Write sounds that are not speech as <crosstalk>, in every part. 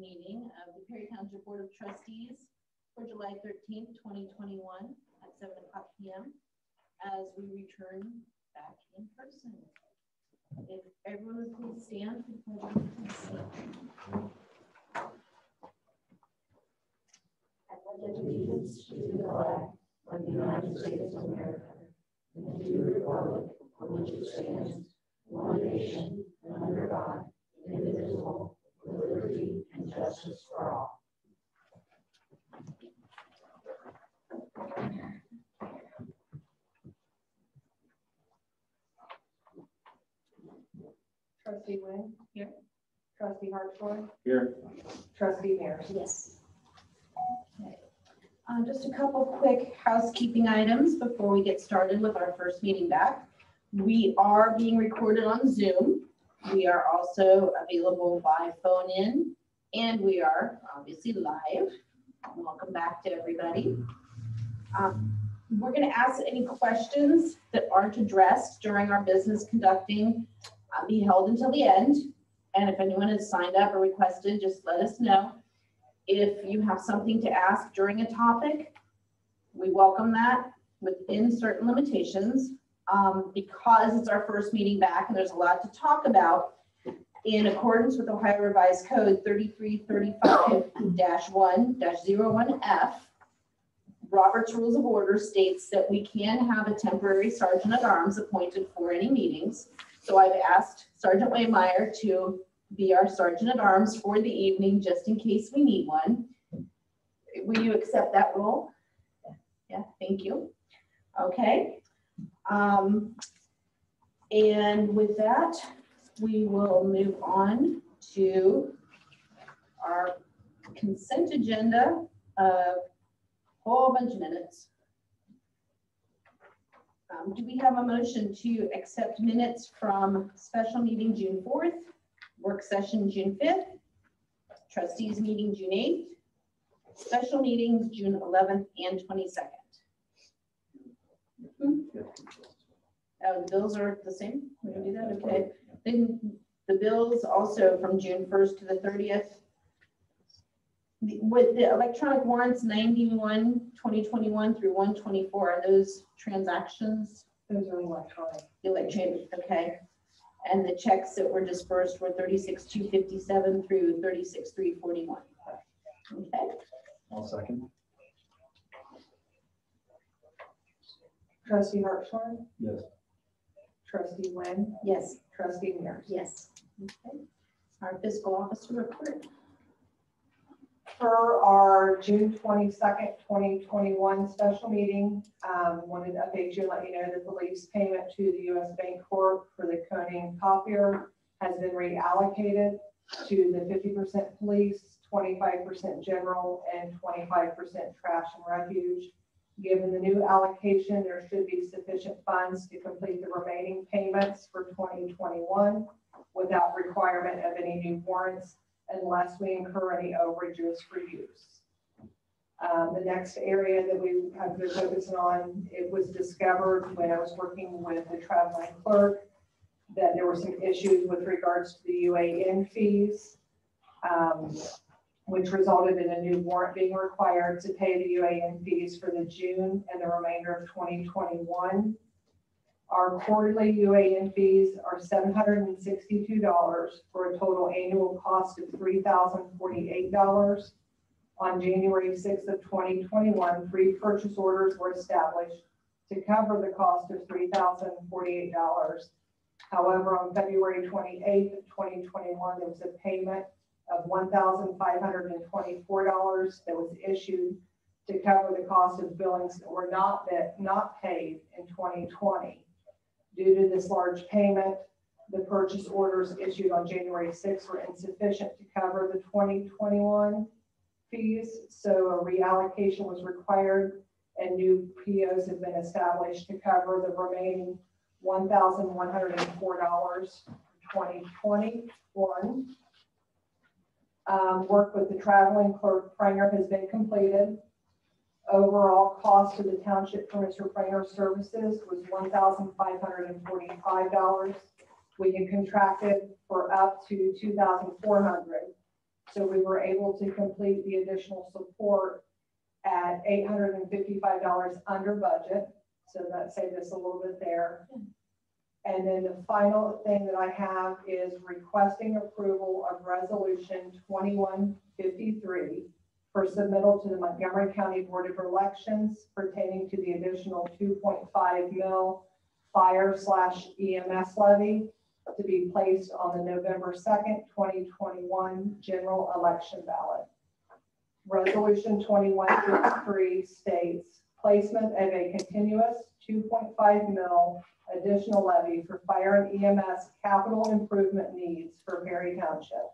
meeting of the Perry Township Board of Trustees for July 13th, 2021 at 7 o'clock p.m. as we return back in person. If everyone would please stand for the pledge pledge allegiance to the flag of the United States of America and to the republic for which it stands, one nation, under God, indivisible, with liberty and justice for all. Trustee Wynn? Here. Trustee Hartshorn? Here. Trustee Mears? Yes. Um, just a couple quick housekeeping items before we get started with our first meeting back. We are being recorded on Zoom. We are also available by phone in and we are obviously live. Welcome back to everybody. Um, we're going to ask any questions that aren't addressed during our business conducting uh, be held until the end. And if anyone has signed up or requested, just let us know. If you have something to ask during a topic, we welcome that within certain limitations. Um, because it's our first meeting back and there's a lot to talk about, in accordance with Ohio Revised Code 3335-1-01F, Robert's Rules of Order states that we can have a temporary sergeant at arms appointed for any meetings. So I've asked Sergeant Waymeyer to be our sergeant at arms for the evening, just in case we need one. Will you accept that role? Yeah, thank you. Okay. Um, and with that, we will move on to our consent agenda of whole bunch of minutes. Um, do we have a motion to accept minutes from special meeting June 4th, work session June 5th, trustees meeting June 8th, special meetings June 11th and 22nd? Hmm? Oh, bills are the same? We can do that? Okay. Then the bills also from June 1st to the 30th. The- With the electronic warrants 91, 2021 through 124, are those transactions Those are electronic. electronic? Okay. And the checks that were dispersed were 36,257 through 36,341. Okay. I'll second. Trustee Hartshorn? Yes. Trustee Wynn? Yes. Trustee Mears? Yes. Okay. Our fiscal officer report. For our June twenty-second, twenty twenty-one special meeting, um, wanted to update you, and let you know that the lease payment to the US Bank Corp for the Koenig copier has been reallocated to the fifty percent police, twenty-five percent general, and twenty-five percent trash and refuge. Given the new allocation, there should be sufficient funds to complete the remaining payments for twenty twenty-one without requirement of any new warrants unless we incur any overages for use. Um, the next area that we have been focusing on, it was discovered when I was working with the traveling clerk that there were some issues with regards to the UAN fees, um, which resulted in a new warrant being required to pay the UAN fees for the June and the remainder of 2021. Our quarterly UAN fees are seven hundred and sixty-two dollars for a total annual cost of three thousand forty-eight dollars. On January sixth of twenty twenty-one, three purchase orders were established to cover the cost of three thousand forty-eight dollars. However, on February twenty-eighth of twenty twenty-one, there was a payment of one thousand five hundred and twenty-four dollars that was issued to cover the cost of billings that were not, not paid in twenty twenty. Due to this large payment, the purchase orders issued on January 6th were insufficient to cover the 2021 fees, so a reallocation was required and new POs have been established to cover the remaining $1,104 for 2021. Um, Work with the traveling clerk Pranger has been completed. Overall cost to the township for Mr. Pranger's services was one thousand five hundred and forty-five dollars. We had contracted for up to two thousand four hundred. So we were able to complete the additional support at eight hundred and fifty-five dollars under budget. So that saved us a little bit there. And then the final thing that I have is requesting approval of resolution twenty-one fifty-three for submittal to the Montgomery County Board of Elections pertaining to the additional two point five mil fire slash EMS levy to be placed on the November second, twenty twenty-one general election ballot. Resolution twenty-one fifty-three states placement of a continuous two point five mil additional levy for fire and EMS capital improvement needs for Perry Township.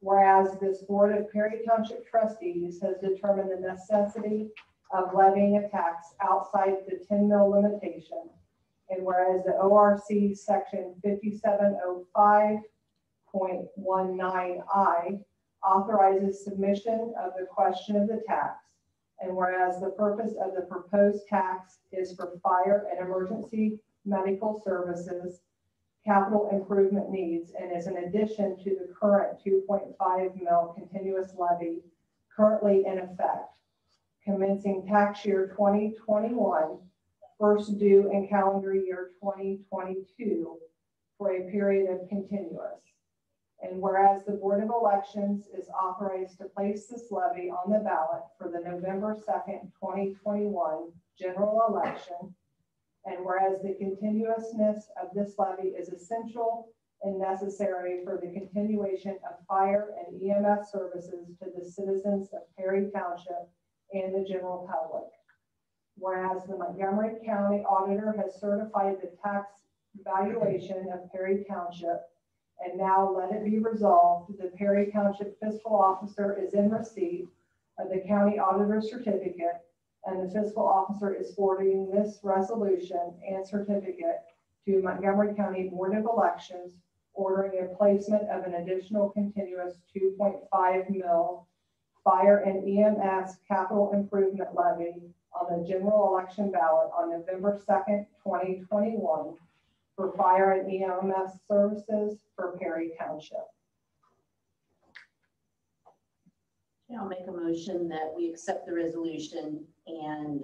Whereas this Board of Perry Township trustees has determined the necessity of levying a tax outside the ten mil limitation. And whereas the ORC section fifty-seven oh five point one nine I authorizes submission of the question of the tax. And whereas the purpose of the proposed tax is for fire and emergency medical services, capital improvement needs, and is in addition to the current two point five mil continuous levy currently in effect, commencing tax year 2021, first due in calendar year twenty twenty-two for a period of continuous. And whereas the Board of Elections is authorized to place this levy on the ballot for the November second, twenty twenty-one general election. And whereas the continuousness of this levy is essential and necessary for the continuation of fire and EMS services to the citizens of Perry Township and the general public. Whereas the Montgomery County Auditor has certified the tax valuation of Perry Township. And now let it be resolved, the Perry Township Fiscal Officer is in receipt of the county auditor's certificate. And the fiscal officer is forwarding this resolution and certificate to Montgomery County Board of Elections, ordering a placement of an additional continuous two point five mil fire and EMS capital improvement levy on the general election ballot on November second, twenty twenty-one for fire and EMS services for Perry Township. I'll make a motion that we accept the resolution and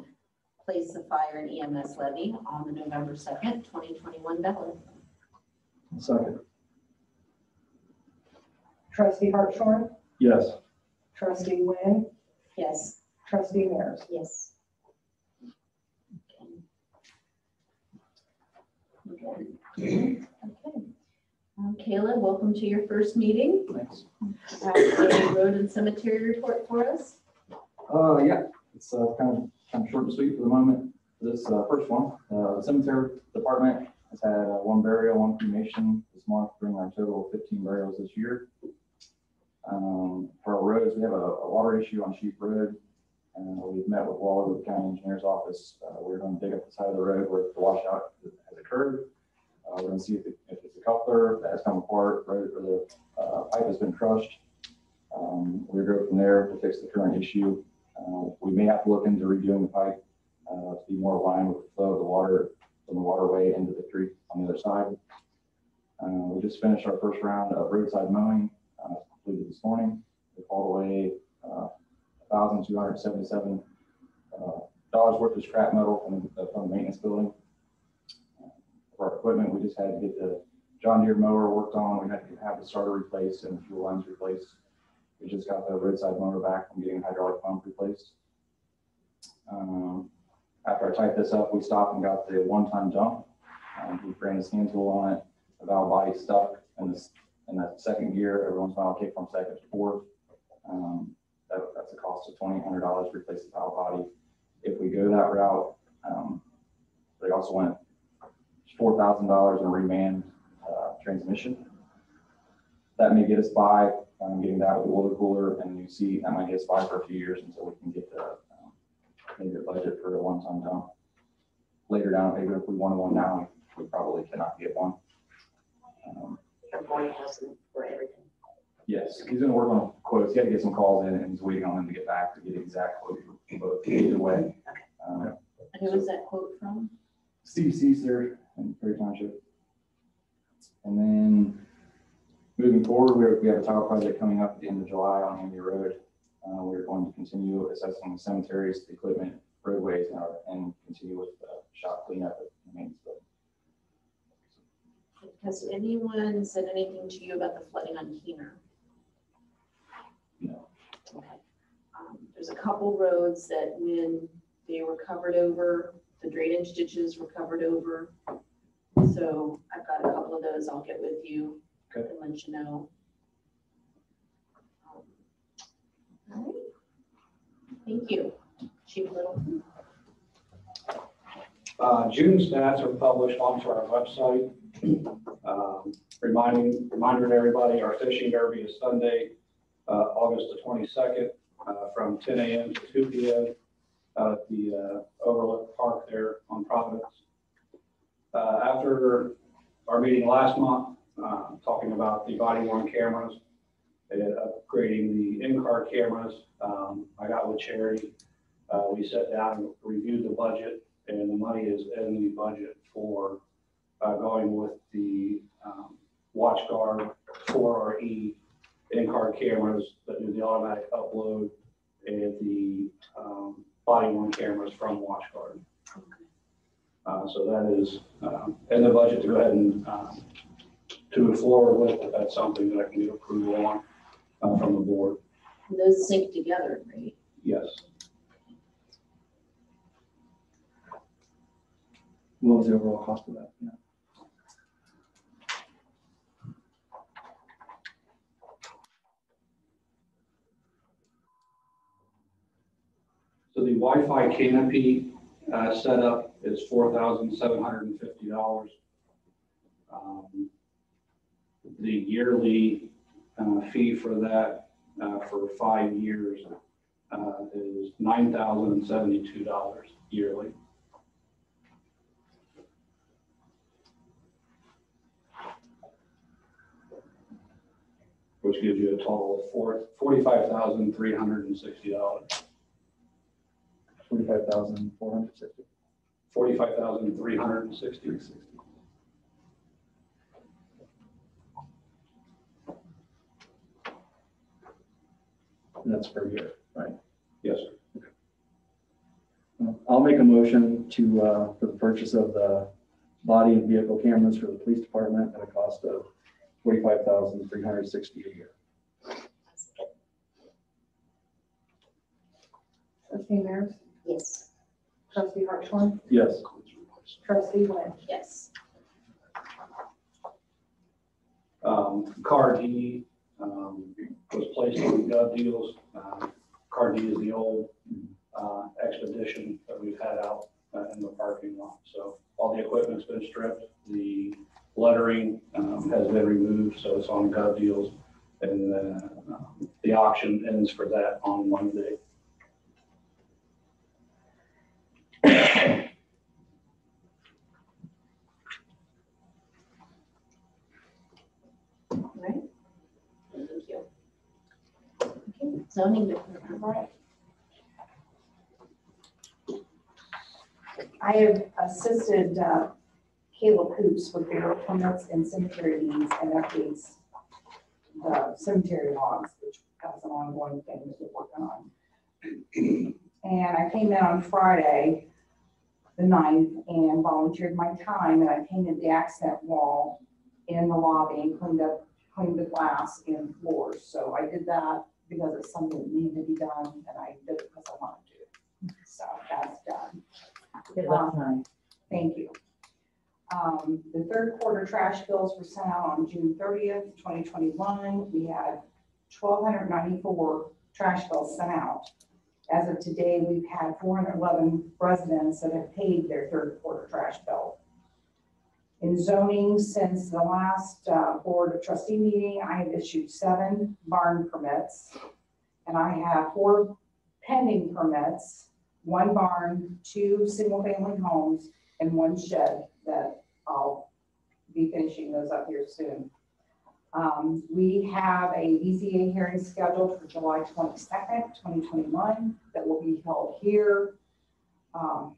place the fire and EMS levy on the November second, twenty twenty-one ballot. Second. Trustee Hartshorn, Yes. trustee Wynn, Yes. trustee Mears. Yes. Okay. Okay. Um, Kayla, welcome to your first meeting. Thanks. A road and cemetery report for us. Uh, yeah, it's, uh, kind of, kind of short and sweet for the moment. This, uh, first one, uh, cemetery department has had uh, one burial, one cremation this month, bringing our total of fifteen burials this year. Um, for our roads, we have a, a water issue on Sheep Road. And we've met with Waller, county engineer's office. Uh, we're gonna dig up the side of the road where the washout has occurred. Uh, we're gonna see if, it- if it's a coupler that has come apart, or the, uh, pipe has been crushed. Um, we go from there to fix the current issue. Uh, we may have to look into redoing the pipe, uh, to be more aligned with the flow of the water from the waterway into the creek on the other side. Uh, we just finished our first round of roadside mowing, completed this morning. We hauled away, thousand two hundred seventy-seven, uh, dollars worth of scrap metal from, the- from the maintenance building. For our equipment, we just had to get the John Deere mower worked on. We had to have the starter replaced and the fuel lines replaced. We just got the roadside mower back from getting hydraulic pump replaced. Um, After I typed this up, we stopped and got the one-ton dump. Um, We ran the hand tool on it, the valve body stuck in this, in that second gear. Every once in a while, kick from second to fourth. Um, That, that's a cost of twenty hundred dollars to replace the valve body. If we go that route, um, they also want four thousand dollars in remand uh, transmission. That may get us by, um, getting that with the water cooler and new seat, that might get us by for a few years until we can get the, um, maybe a budget for a one-time dump. Later down, maybe if we wanted one now, we probably cannot get one. Um, for everything. Yes, he's gonna work on quotes, he had to get some calls in and he's waiting on them to get back to get exact quote for both, either way. Um, And who was that quote from? Steve Caesar in Perry Township. And then moving forward, we we have a tower project coming up at the end of July on Amby Road. Uh, We're going to continue assessing the cemeteries, the equipment, roadways, and our- and continue with the shop cleanup at the main building. Has anyone said anything to you about the flooding on Keener? No. Okay. Um, There's a couple roads that when they were covered over, the drainage ditches were covered over. So I've got a couple of those I'll get with you Okay. and let you know. Um, All right. Thank you. Chief Littleton. Uh, June stats are published onto our website. <clears throat> Um, Reminding, reminder to everybody, our fishing derby is Sunday, uh, August the twenty-second, uh, from ten AM to two PM uh, at the uh, Overlook Park there on Providence. Uh, After our meeting last month, uh, talking about the body worn cameras and upgrading the in-car cameras, um, I got with Charity. Uh, We sat down and reviewed the budget and the money is in the budget for uh, going with the um, WatchGuard four RE in-car cameras that do the automatic upload and the um, body worn cameras from WatchGuard. Uh, So that is um, in the budget to go ahead and um, to move forward with, if that's something that I can get approval on uh, from the board. And Those sync together, right? Yes. What was the overall cost of that? Yeah. So the Wi-Fi canopy uh, setup is four thousand seven hundred and fifty dollars. Um, the yearly uh, fee for that uh, for five years uh, is nine thousand and seventy-two dollars yearly. Which gives you a total of $45,360. Forty-five thousand, four hundred sixty. Forty-five thousand three hundred and sixty. Three sixty. And that's per year, right? Yes, sir. I'll make a motion to, uh, for the purchase of the body and vehicle cameras for the police department at a cost of forty-five thousand, three hundred sixty a year. Trustee Mears, Yes. trustee Hartshorn, Yes. trustee Lynch. Yes. Um, Car D, um, was placed on GovDeals. Uh, Car D is the old, uh, expedition that we've had out uh, in the parking lot. So all the equipment's been stripped, the lettering, um, has been removed, so it's on GovDeals. And uh, the auction ends for that on Monday. All right. Thank you. Okay, zoning department. Right. I have assisted uh, Caleb Hoops with the permits and cemetery deeds and updates the cemetery logs, which that's an ongoing thing that we're working on. And I came in on Friday, the ninth, and volunteered my time, and I painted the accent wall in the lobby and cleaned up, cleaned the glass and floors. So I did that because it's something that needed to be done, and I did it because I wanted to. So that's done. It looks nice. Thank you. Um, the third quarter trash bills were sent out on June thirtieth, twenty twenty-one. We had twelve hundred ninety-four trash bills sent out. As of today, we've had four hundred eleven residents that have paid their third quarter trash bill. In zoning, since the last, uh, board of trustee meeting, I have issued seven barn permits. And I have four pending permits, one barn, two single-family homes, and one shed that I'll be finishing those up here soon. Um, we have a BZA hearing scheduled for July twenty-second, twenty twenty-one, that will be held here, um,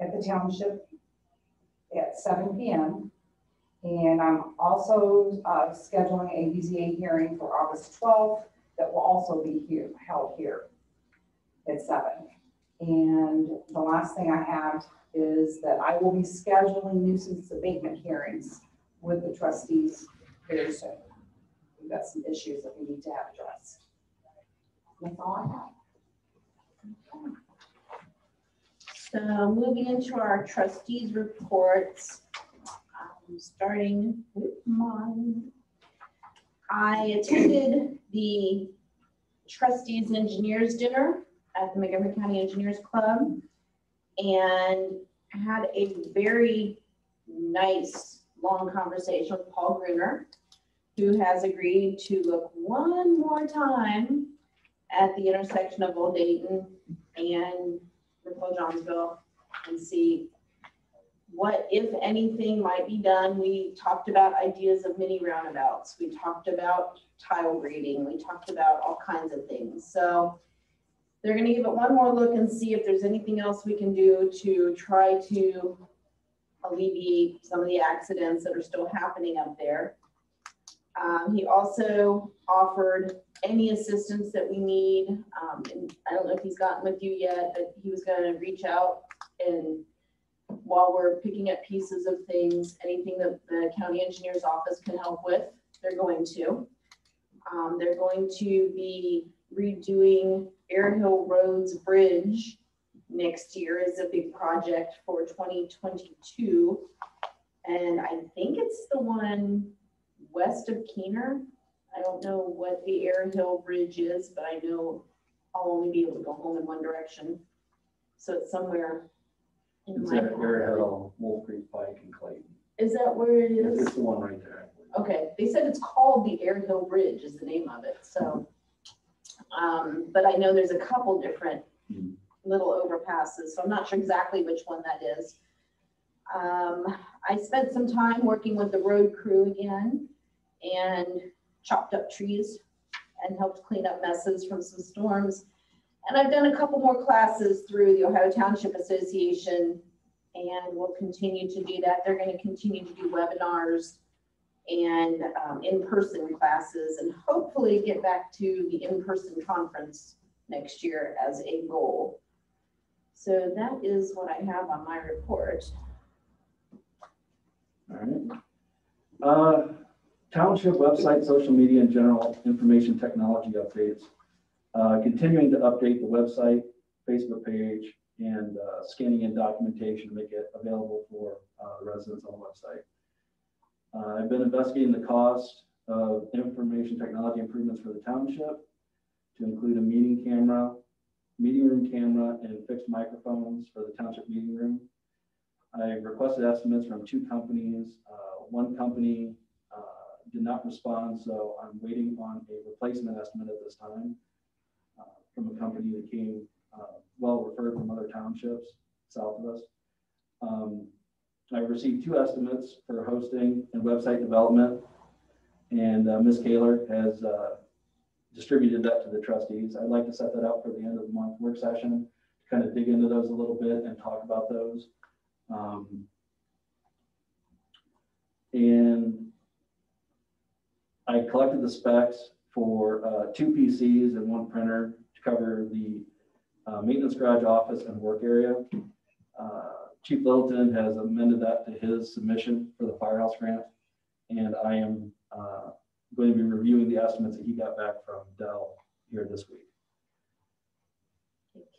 at the township at seven P M. And I'm also uh, scheduling a BZA hearing for August 12th that will also be here, held here at seven. And the last thing I have is that I will be scheduling nuisance abatement hearings with the trustees very soon. We've got some issues that we need to have addressed. That's all I have. So moving into our trustees reports, um, starting with mine. I attended the trustees engineers dinner at the Montgomery County Engineers Club and had a very nice, long conversation with Paul Gruner, who has agreed to look one more time at the intersection of Old Dayton and Ripple Johnsville and see what, if anything, might be done. We talked about ideas of mini roundabouts. We talked about tile grading. We talked about all kinds of things. So they're gonna give it one more look and see if there's anything else we can do to try to alleviate some of the accidents that are still happening up there. Um, he also offered any assistance that we need. Um, and I don't know if he's gotten with you yet, but he was gonna reach out and while we're picking up pieces of things, anything that the county engineer's office can help with, they're going to. Um, they're going to be redoing Air Hill Roads Bridge next year is a big project for twenty twenty-two. And I think it's the one west of Keener. I don't know what the Air Hill Bridge is, but I know I'll only be able to go home in one direction. So it's somewhere. in It's my at Air Hill, Wolf Creek Pike and Clayton. Is that where it It's is? it's the one right there. Okay, they said it's called the Air Hill Bridge is the name of it, so. Um, but I know there's a couple different Hmm. little overpasses, so I'm not sure exactly which one that is. Um, I spent some time working with the road crew again and chopped up trees and helped clean up messes from some storms. And I've done a couple more classes through the Ohio Township Association and will continue to do that. They're gonna continue to do webinars and um, in-person classes and hopefully get back to the in-person conference next year as a goal. So that is what I have on my report. All right. Uh, Township website, social media, and general information technology updates. Uh, Continuing to update the website, Facebook page, and uh, scanning in documentation to make it available for uh, residents on the website. Uh, I've been investigating the cost of information technology improvements for the township to include a meeting camera, meeting room camera, and fixed microphones for the township meeting room. I requested estimates from two companies. Uh, One company did not respond, so I'm waiting on a replacement estimate at this time uh, from a company that came uh, well referred from other townships south of us. Um, I received two estimates for hosting and website development. And uh, Ms. Kaler has uh, distributed that to the trustees. I'd like to set that up for the end of the month work session, to kind of dig into those a little bit and talk about those. Um, And I collected the specs for uh, two PCs and one printer to cover the uh, maintenance garage office and work area. Uh, Chief Littleton has amended that to his submission for the firehouse grant. And I am uh, going to be reviewing the estimates that he got back from Dell here this week.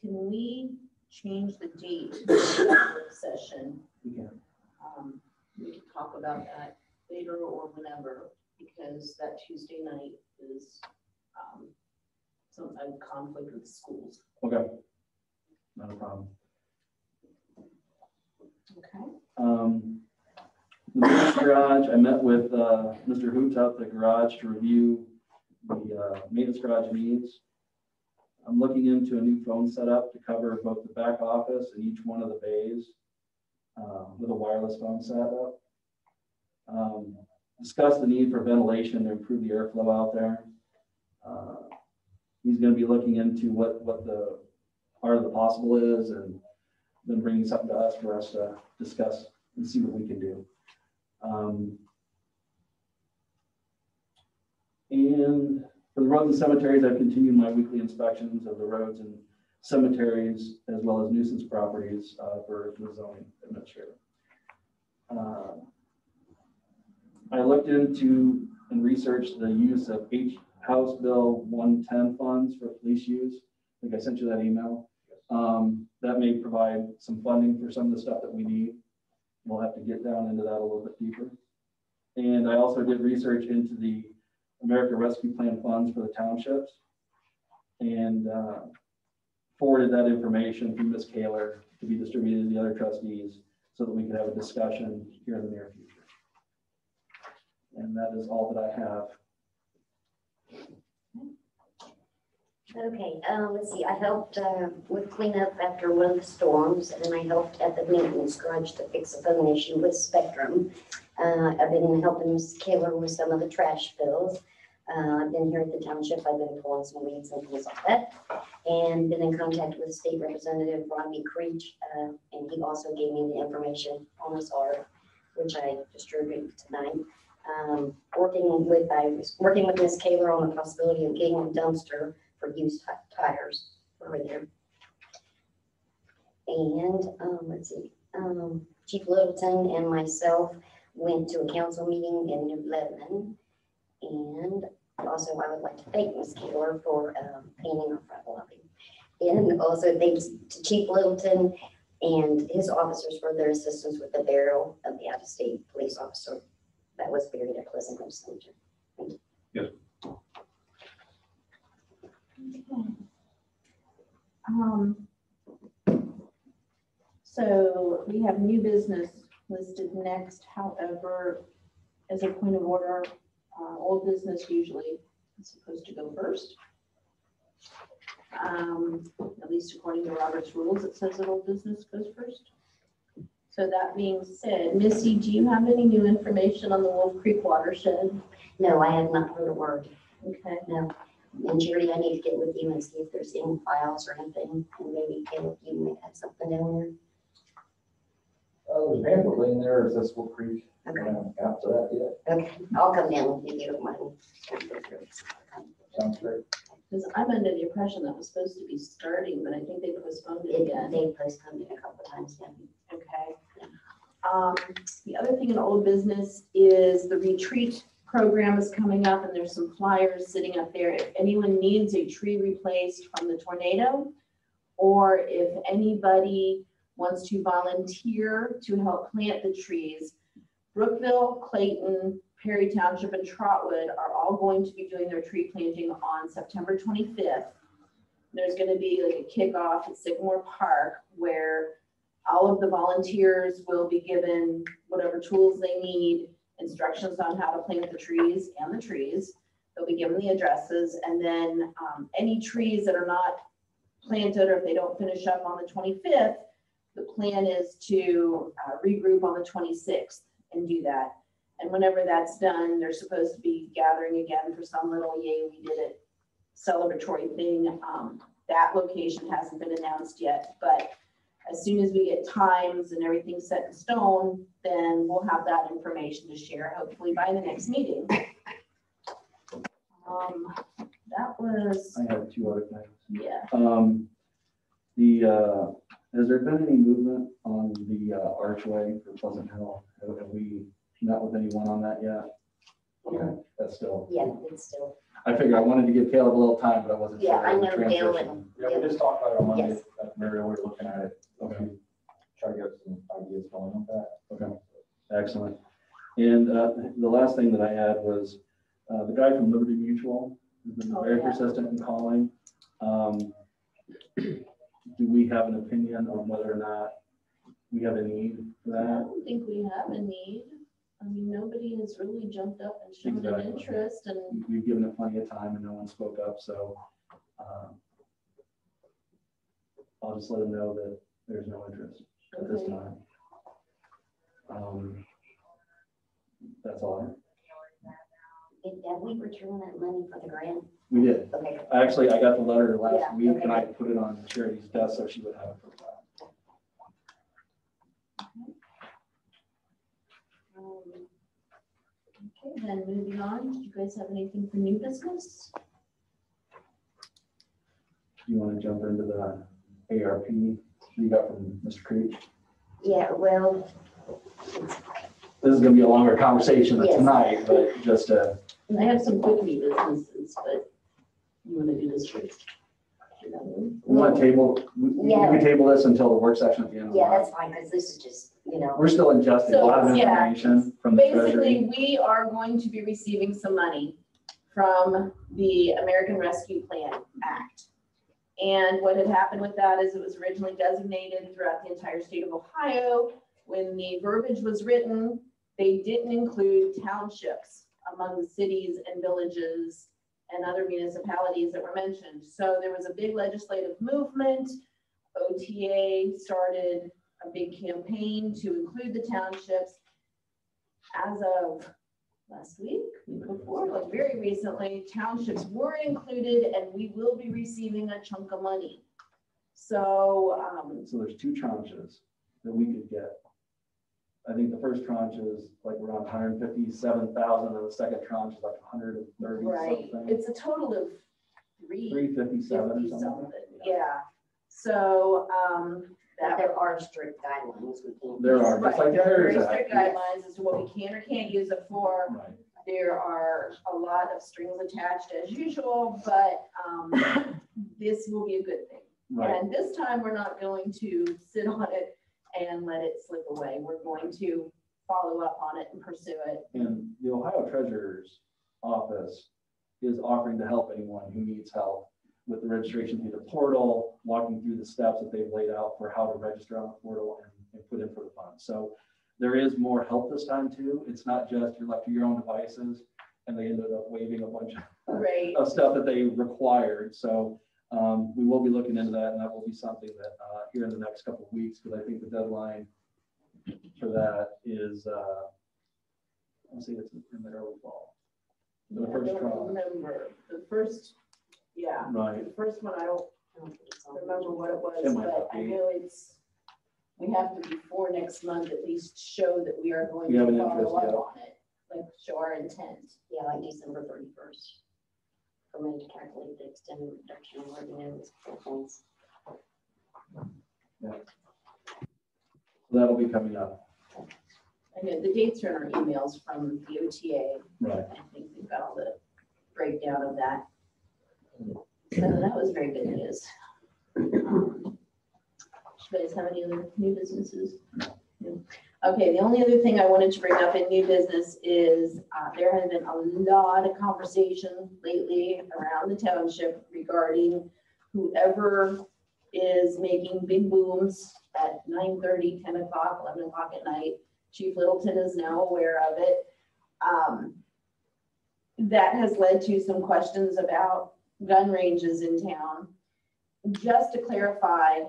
Can we change the date of the work session? Again, Um, We can talk about that later or whenever, because that Tuesday night is um, some type of conflict with schools. Okay. Not a problem. Okay. Um, The maintenance garage, I met with uh, Mr. Hoops out at the garage to review the uh, maintenance garage needs. I'm looking into a new phone setup to cover both the back office and each one of the bays uh, with a wireless phone setup. Um, discuss the need for ventilation to improve the airflow out there. Uh, he's going to be looking into what, what the part of the possible is and then bringing something to us for us to discuss and see what we can do. Um, and for the roads and cemeteries, I've continued my weekly inspections of the roads and cemeteries, as well as nuisance properties uh, for the zoning administrator. Uh, I looked into and researched the use of H House Bill one-ten funds for police use. I think I sent you that email. Um, that may provide some funding for some of the stuff that we need. We'll have to get down into that a little bit deeper. And I also did research into the America Rescue Plan funds for the townships. And uh, forwarded that information through Ms. Kaler to be distributed to the other trustees so that we could have a discussion here in the near future. And that is all that I have. Okay, uh, let's see, I helped, uh, with cleanup after one of the storms, and I helped at the maintenance garage to fix a phone issue with Spectrum. Uh, I've been helping Ms. With some of the trash bills. Uh, I've been here at the township, I've been pulling some weeds and things like that. And been in contact with State Representative Rodney Creech, uh, and he also gave me the information on this R, which I distributed tonight. Um, working with, I was working with Ms. Kaler on the possibility of getting a dumpster for used ti- tires over there. And, um, let's see, um, Chief Littleton and myself went to a council meeting in New Lebanon. And also I would like to thank Ms. Kaler for, um, painting our front lobby. And also thanks to Chief Littleton and his officers for their assistance with the burial of the out-of-state police officer that was buried at Pleasant Grove Cemetery. Um, So we have new business listed next, however, as a point of order, uh, old business usually is supposed to go first. Um, At least according to Robert's rules, it says that old business goes first. So that being said, Missy, do you have any new information on the Wolf Creek watershed? No, I have not heard a word. Okay. No. And Jerry, I need to get with you and see if there's any files or anything, and maybe Caleb, you may have something down Oh, there's pamphlet in there, is this Wolf Creek? there. Okay, haven't got to that yet. okay, I'll come down if you don't mind. Sounds great. Because I'm under the impression that was supposed to be starting, but I think they postponed it They, again. they postponed it a couple of times, yeah. Okay. Um, the other thing in old business is the retreat program is coming up and there's some flyers sitting up there. If anyone needs a tree replaced from the tornado, or if anybody wants to volunteer to help plant the trees, Brookville, Clayton, Perry Township, and Trotwood are all going to be doing their tree planting on September twenty-fifth. There's gonna be like a kickoff at Sycamore Park where all of the volunteers will be given whatever tools they need, instructions on how to plant the trees and the trees. They'll be given the addresses and then um, any trees that are not planted or if they don't finish up on the twenty-fifth, the plan is to uh, regroup on the twenty-sixth and do that. And whenever that's done, they're supposed to be gathering again for some little yay, we did it celebratory thing. Um, That location hasn't been announced yet, but as soon as we get times and everything set in stone, then we'll have that information to share, hopefully by the next meeting. Um, That was, I have two other things. yeah, Um, the, uh, has there been any movement on the uh, archway for Pleasant Hill? Have have we met with anyone on that yet? Okay, that's still, Yeah, it's still, I figured I wanted to give Caleb a little time, but I wasn't sure. Yeah, I of the know Dale transition. Yeah, we just talked about it on Monday, Yes. At Mariel, we're looking at it. Okay. Try to get some ideas going on that. Okay, excellent. And uh, the last thing that I had was uh, the guy from Liberty Mutual, who's been Oh, very yeah. persistent in calling. Um, Do we have an opinion on whether or not we have a need for that? I don't think we have a need. I mean, nobody has really jumped up and shown an interest and We've given it plenty of time and no one spoke up, so um, I'll just let them know that there's no interest at this time. Um, That's all. Did- we returned that money for the grant? We did. Okay, Actually, I got the letter last Yeah, week and. I put it on Charity's desk so she would have it for a while. Um, Okay, then moving on, do you guys have anything for new business? Do you want to jump into the ARP you got from Mr. Creech? Yeah, well, This is gonna be a longer conversation than Yes. tonight, but just, uh, I have some quick new businesses, but you want to do this first? we want to table, we we Yeah. can table this until the work session at the end of the yeah, month. that's fine, because this is just, you know, We're still ingesting a lot of So, yeah. information from the treasury. Basically, we are going to be receiving some money from the American Rescue Plan Act. And what had happened with that is it was originally designated throughout the entire state of Ohio. When the verbiage was written, they didn't include townships among the cities and villages and other municipalities that were mentioned. So there was a big legislative movement. OTA started a big campaign to include the townships. As of last week, week before, like very recently, townships were included and we will be receiving a chunk of money. So, um, So there's two tranches that we could get. I think the first tranche is like around hundred and fifty-seven thousand, and the second tranche is like hundred and thirty right, something. it's a total of three Three fifty-seven or something. something, yeah. So, um, that. there are strict guidelines, we can't. There are, just like Right, there there is. very strict guidelines as to what we can or can't use it for. Right. There are a lot of strings attached as usual, but, um, <coughs> this will be a good thing. Right, And this time, we're not going to sit on it and let it slip away. We're going to follow up on it and pursue it. and the Ohio Treasurer's Office is offering to help anyone who needs help with the registration through the portal, walking through the steps that they've laid out for how to register on the portal and, and put in for the funds. So there is more help this time too. It's not just you're left to your own devices and they ended up waiving a bunch of Right. <laughs> of stuff that they required. So um, we will be looking into that and that will be something that uh, here in the next couple of weeks, because I think the deadline for that is, uh, I'll see it's in the early fall. The I first don't tranche. remember. The first, yeah, Right. the first one, I don't I don't think it's on. remember what it was, but I know it's, we have to before next month at least show that we are going We have to an follow interest, up yeah. on it. Like, show our intent. Yeah, like December thirty-first. For me to calculate the extended reduction of revenues, points. So that'll be coming up. I know the dates are in our emails from the OTA. Right. I think we've got all the breakdown of that. Mm. So that was very good news. Um, You guys have any other new businesses? No. Okay, the only other thing I wanted to bring up in new business is, uh, there has been a lot of conversation lately around the township regarding whoever is making big booms at 9:30, 10 o'clock, 11 o'clock at night. Chief Littleton is now aware of it. Um, That has led to some questions about gun ranges in town. Just to clarify,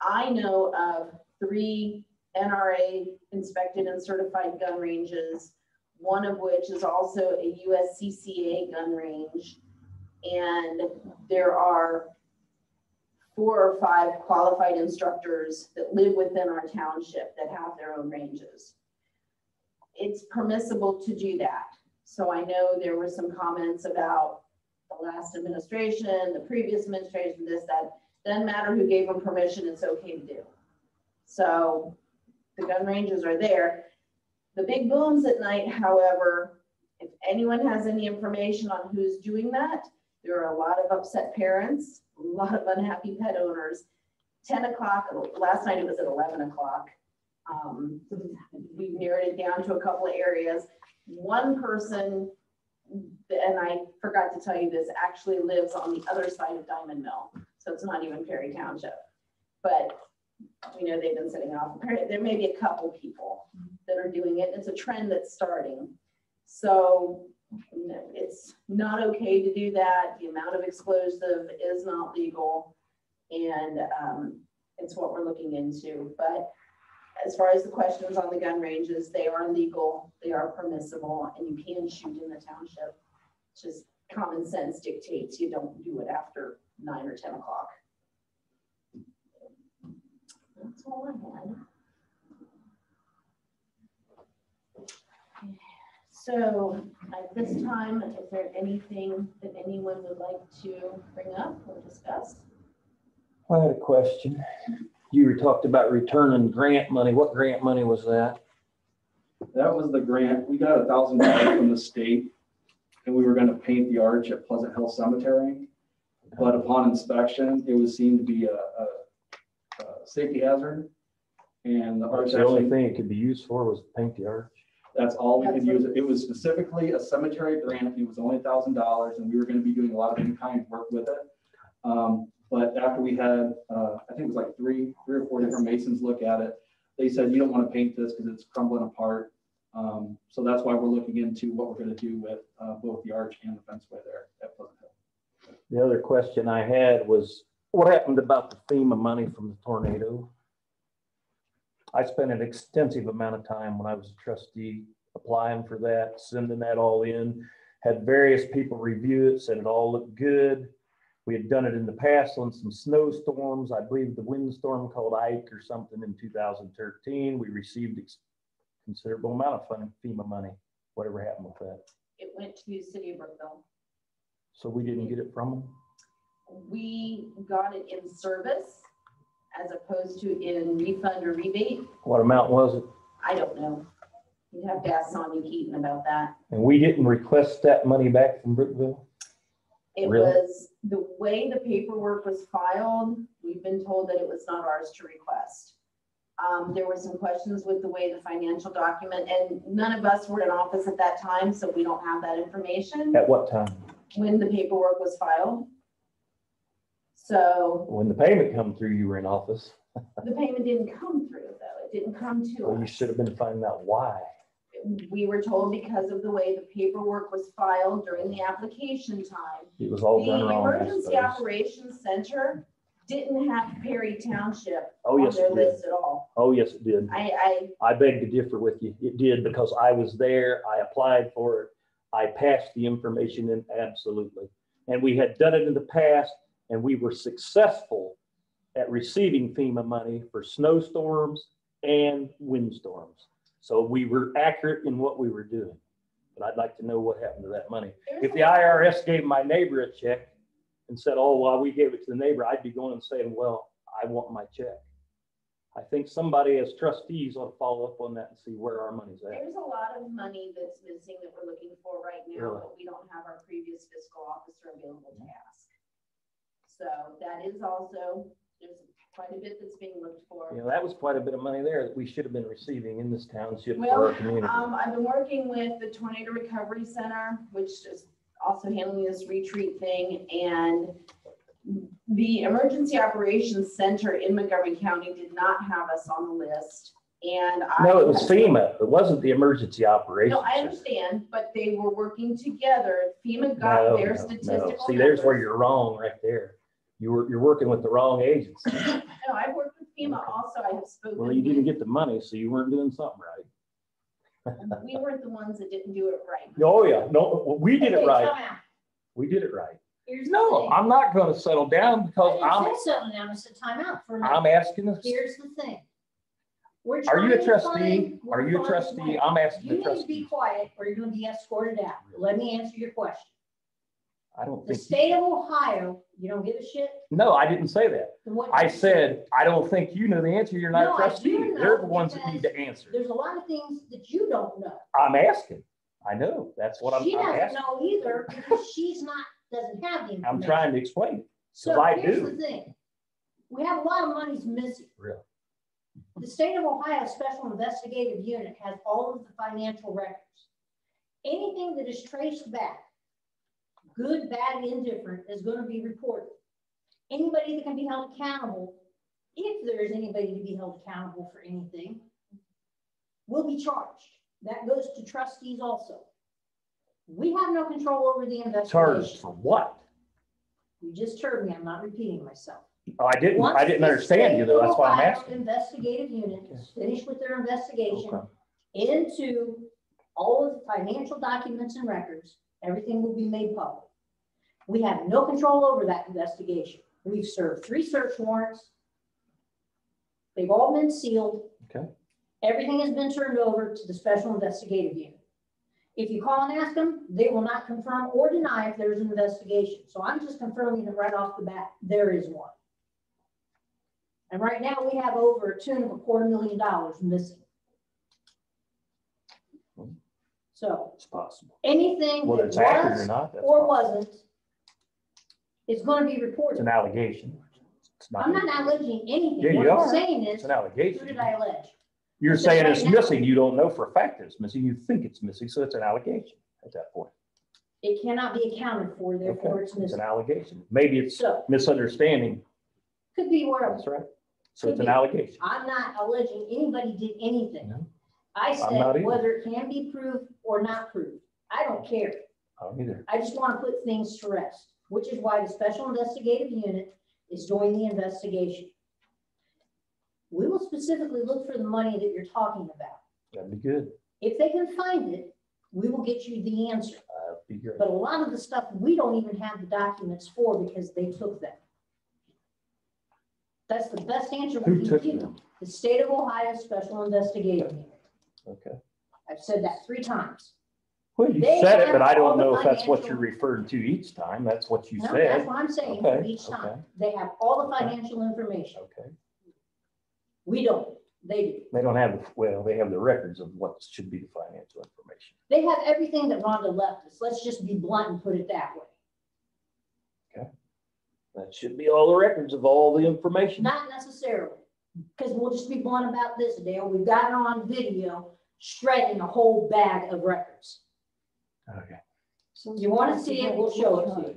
I know of three NRA inspected and certified gun ranges, one of which is also a USCCA gun range. And there are four or five qualified instructors that live within our township that have their own ranges. It's permissible to do that. So I know there were some comments about the last administration, the previous administration, this, that. Doesn't matter who gave them permission, it's okay to do. So the gun ranges are there. The big booms at night, however, if anyone has any information on who's doing that, there are a lot of upset parents, a lot of unhappy pet owners. Ten o'clock, last night it was at eleven o'clock. Um, we've narrowed it down to a couple of areas. One person, and I forgot to tell you this, actually lives on the other side of Diamond Mill. So it's not even Perry Township. But we know they've been setting off. There may be a couple people that are doing it. It's a trend that's starting. So it's not okay to do that. The amount of explosive is not legal. And um, it's what we're looking into. But as far as the questions on the gun ranges, they are legal, they are permissible, and you can shoot in the township. Just common sense dictates you don't do it after nine or 10 o'clock. That's all I had. So at this time, is there anything that anyone would like to bring up or discuss? I had a question. You were talked about returning grant money. What grant money was that? That was the grant. We got a thousand dollars from the state and we were gonna paint the arch at Pleasant Hill Cemetery. But upon inspection, it was seen to be a, a, a safety hazard. And the arch That's the only actually, thing it could be used for was to paint the arch. that's all we could use. it. It was specifically a cemetery grant. It was only a thousand dollars and we were gonna be doing a lot of in-kind work with it. Um, but after we had, uh, I think it was like three, three or four different masons look at it, they said, you don't want to paint this because it's crumbling apart. Um, so that's why we're looking into what we're gonna do with, uh, both the arch and the fenceway there at Pleasant Hill. The other question I had was, what happened about the FEMA money from the tornado? I spent an extensive amount of time when I was a trustee applying for that, sending that all in. Had various people review it, said it all looked good. We had done it in the past on some snowstorms. I believe the windstorm called Ike or something in two thousand thirteen. We received considerable amount of fun- FEMA money. Whatever happened with that? It went to the City of Brookville. So we didn't get it from them? We got it in service as opposed to in refund or rebate. What amount was it? I don't know. You'd have to ask Sonia Keaton about that. And we didn't request that money back from Brookville? It Really? was, the way the paperwork was filed, we've been told that it was not ours to request. Um, there were some questions with the way the financial document, and none of us were in office at that time, so we don't have that information At what time? when the paperwork was filed. So When the payment come through, you were in office. the payment didn't come through, though. It didn't come to Well, you us. should have been finding out why. We were told because of the way the paperwork was filed during the application time, It was all The done wrong, I Emergency suppose. Operations Center didn't have Perry Township Oh, on yes, their it did. list at all. Oh, yes, it did. I, I beg to differ with you. It did because I was there. I applied for it. I passed the information in absolutely. And we had done it in the past and we were successful at receiving FEMA money for snowstorms and windstorms. So we were accurate in what we were doing. But I'd like to know what happened to that money. I. If the IRS gave my neighbor a check and said, oh, well, we gave it to the neighbor, I'd be going and saying, well, I want my check. I think somebody as trustees ought to follow up on that and see where our money's at. There's a lot of money that's missing that we're looking for right now, Really? but we don't have our previous fiscal officer available to ask. So that is also, there's quite a bit that's being looked for. Yeah, that was quite a bit of money there that we should have been receiving in this township for Well, our community. Um, I've been working with the Tornado Recovery Center, which is also handling this retreat thing, and the Emergency Operations Center in Montgomery County did not have us on the list, and I. No, it was FEMA. It wasn't the emergency operations. No, I Center. understand, but they were working together. FEMA No, got their no, no. statistical. See, there's where numbers. you're wrong right there. You were, you're working with the wrong agency. <laughs> No, I've worked with FEMA also. I have spoken. Well, you didn't get the money, so you weren't doing something right. We weren't the ones that didn't do it right. <laughs> Oh, yeah, no, we did it right. We did it right. Here's No. I'm not gonna settle down because I I'm, something down, I said time out for a minute. I'm asking us. Here's the thing. We're Are you a trustee? find- Are you a trustee? find- I'm asking You the need to be trustee. quiet or you're gonna be escorted out. Let me answer your question. I don't The think, state of Ohio, you don't give a shit? no, I didn't say that. then what I said, I don't think you know the answer. You're not No, a I do trustee. know They're the ones that need to answer. There's a lot of things that you don't know. I'm asking. I know. That's what I'm, She I'm doesn't asking. know either because she's not, doesn't have the information. I'm trying to explain. So I here's do. the thing. We have a lot of monies missing. Really? The state of Ohio Special Investigative Unit has all of the financial records. Anything that is traced back, good, bad, indifferent, is gonna be reported. Anybody that can be held accountable, if there is anybody to be held accountable for anything, will be charged. That goes to trustees also. We have no control over the investigation. Charged for what? You just heard me, I'm not repeating myself. Oh, I didn't, Once I didn't understand you though. That's why I'm asking. Investigative unit is finished with their investigation Okay. into all of the financial documents and records, everything will be made public. We have no control over that investigation. We've served three search warrants. They've all been sealed. Okay. Everything has been turned over to the special investigative unit. If you call and ask them, they will not confirm or deny if there's an investigation. So I'm just confirming it right off the bat, there is one. And right now, we have over a tune of a quarter million dollars missing. So It's possible. anything that Whether it's accurate or not, or possible. wasn't, is gonna be reported. It's an allegation. It's not. I'm not alleging anything. Yeah, What you I'm are. saying It's is, an who allegation. did I allege? You're Because saying right it's now- missing. You don't know for a fact that it's missing. You think it's missing, so it's an allegation at that point. It cannot be accounted for, therefore Okay, it's It's an allegation. Maybe it's So, misunderstanding. could be where, That's right. So Could it's an allegation. I'm not alleging anybody did anything. No. I not said either. whether it can be proved or not proved. I don't care. I don't either. I just want to put things to rest, which is why the special investigative unit is doing the investigation. We will specifically look for the money that you're talking about. That'd be good. If they can find it, we will get you the answer. That'd be great. But a lot of the stuff, we don't even have the documents for because they took them. That's the best answer we can give them? The state of Ohio Special Investigative Unit. Okay. I've said that three times. Well, you They said it, but I don't know if that's what you're referring to each time. That's what you No, that's said. what I'm saying Okay, each okay. time. They have all the financial information. Okay. We don't. They do. They don't have, the well, they have the records of what should be the financial information. They have everything that Rhonda left us. Let's just be blunt and put it that way. Okay. That should be all the records of all the information. Not necessarily, because we'll just be blunt about this, Dale. We've got it on video shredding a whole bag of records. Okay. So you want to see it, we'll show it to you.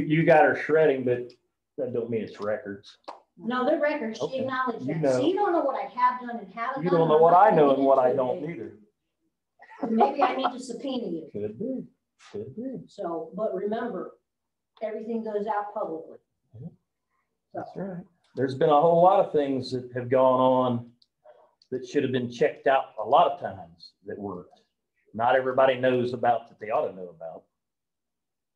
You, you got her shredding, but that don't mean it's records. No, they're records. She Okay. acknowledged You that. know. So you don't know what I have done and haven't done. You don't know what I know and what I don't Dave. either. Maybe I need to subpoena you. Could be, could be. So, but remember, everything goes out publicly. That's right. There's been a whole lot of things that have gone on that should have been checked out a lot of times that weren't. Not everybody knows about that they ought to know about.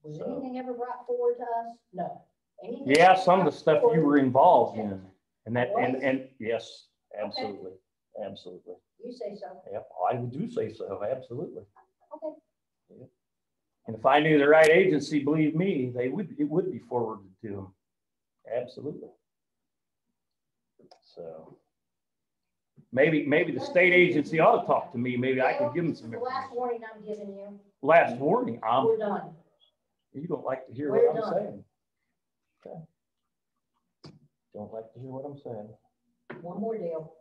Was So- anything ever brought forward to us? No. Anything Yeah, some of the stuff you were involved in and that, and, and yes, absolutely, absolutely. You say so. Yep, I do say so, absolutely. Okay. Yeah. And if I knew the right agency, believe me, they would, it would be forwarded to them. Absolutely. So. Maybe, maybe the state agency ought to talk to me. Maybe I could give them some The last warning I'm giving you, Last warning, um, we're done. you don't like to hear We're what I'm saying. Okay. Don't like to hear what I'm saying. One more deal.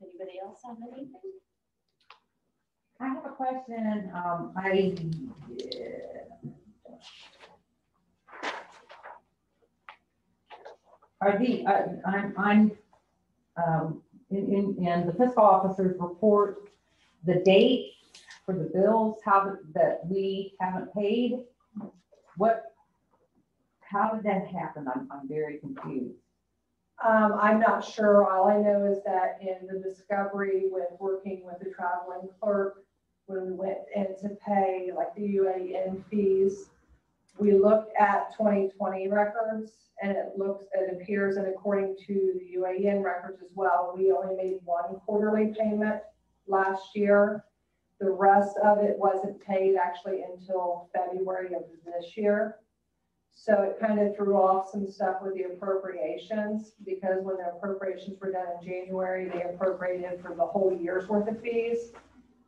Anybody else have anything? I have a question, um, I. Are the, uh, I'm, I'm, um, in, in, in the fiscal officer's report, the date for the bills, how, that we haven't paid? What, how did that happen? I'm, I'm very confused. Um, I'm not sure. All I know is that in the discovery with working with the traveling clerk, when we went in to pay like the UAN fees, we looked at twenty twenty records and it looks, it appears and according to the UAN records as well, we only made one quarterly payment last year. The rest of it wasn't paid actually until February of this year. So it kind of threw off some stuff with the appropriations, because when the appropriations were done in January, they appropriated for the whole year's worth of fees,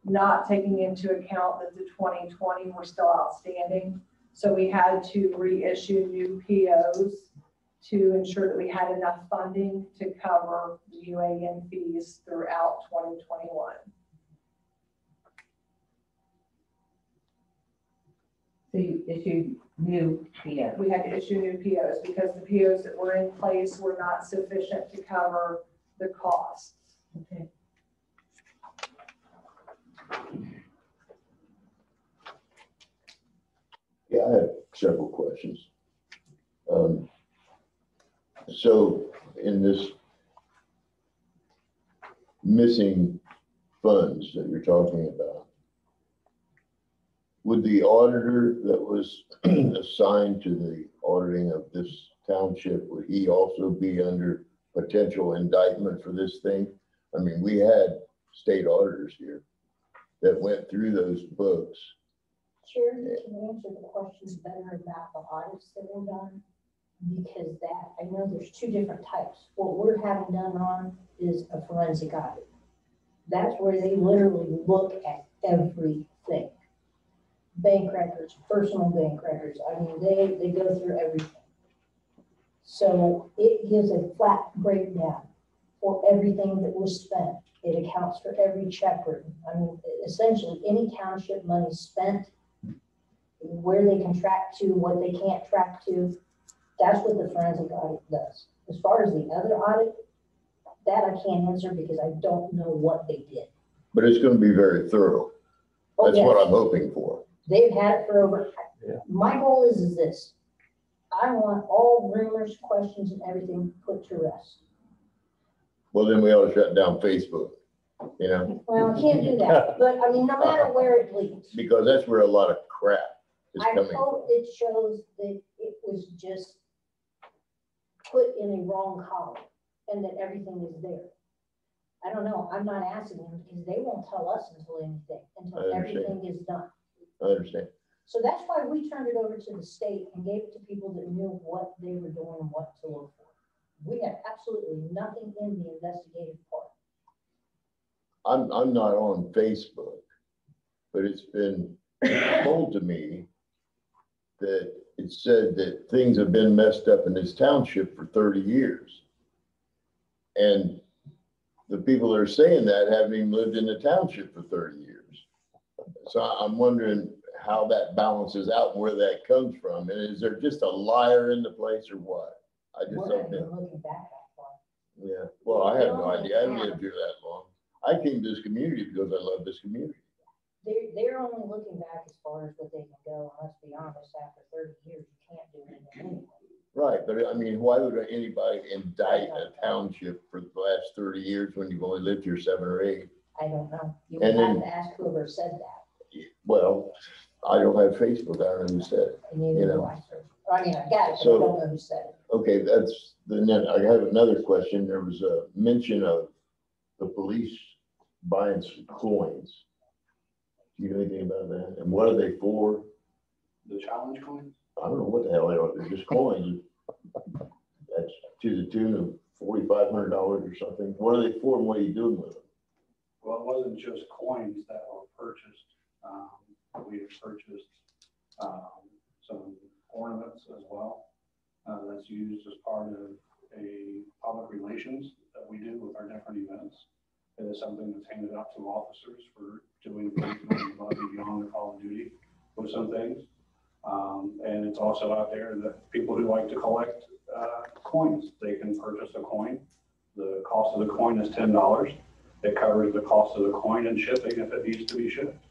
not taking into account that the twenty twenty were still outstanding. So we had to reissue new POs to ensure that we had enough funding to cover the UAN fees throughout twenty twenty-one. So you issued new PO. We had to issue new POs because the POs that were in place were not sufficient to cover the costs. Okay. Yeah, I have several questions. Um, So in this missing funds that you're talking about, would the auditor that was <clears throat> assigned to the auditing of this township, would he also be under potential indictment for this thing? I mean, we had state auditors here that went through those books. Sharon, can you answer the questions better about the audits that were done? Because that, I know there's two different types. What we're having done on is a forensic audit. That's where they literally look at everything. Bank records, personal bank records, I mean, they, they go through everything. So it gives a flat breakdown for everything that was spent. It accounts for every check written. I mean, essentially, any township money spent where they can track to, what they can't track to. That's what the forensic audit does. As far as the other audit, that I can't answer because I don't know what they did. But it's gonna be very thorough. Oh, That's what I'm hoping for. They've had it for over, Yeah. my goal is, is this. I want all rumors, questions and everything put to rest. Well, then we ought to shut down Facebook, you know, Well, I can't do that, but I mean, no matter where it leads. because that's where a lot of crap is I coming. hope it shows that it was just put in a wrong column and that everything is there. I don't know, I'm not asking them because they won't tell us until anything, until everything is done. I understand. So that's why we turned it over to the state and gave it to people that knew what they were doing and what to look for. We have absolutely nothing in the investigative part. I'm, I'm not on Facebook, but it's been told to me that it said that things have been messed up in this township for thirty years. And the people that are saying that haven't even lived in the township for thirty years. So I'm wondering how that balances out and where that comes from. And is there just a liar in the place or what? I just don't know. even looking back that far. Yeah, well, I have no idea. I haven't lived here that long. I came to this community because I love this community. They're, they're only looking back as far as what they can go, and let's be honest, after thirty years, you can't do anything anyway. Right, but I mean, why would anybody indict a township for the last thirty years when you've only lived here seven or eight? I don't know. You would And have then- to ask whoever said that, Well, I don't have Facebook. I don't know who said it. and You know. I. I mean, I got it, but I So- don't know who said it. Okay, that's, then I have another question. There was a mention of the police buying some coins. Do you know anything about that? And what are they for? The challenge coins? I don't know what the hell they are. They're just coins. That's to the tune of forty-five hundred dollars or something. What are they for and what are you doing with them? Well, it wasn't just coins that were purchased. Um, we have purchased, um, some ornaments as well. Uh, that's used as part of a public relations that we do with our different events. It is something that's handed out to officers for doing things above and beyond the call of duty with some things. Um, and it's also out there that people who like to collect, uh, coins, they can purchase a coin. The cost of the coin is ten dollars. It covers the cost of the coin and shipping if it needs to be shipped.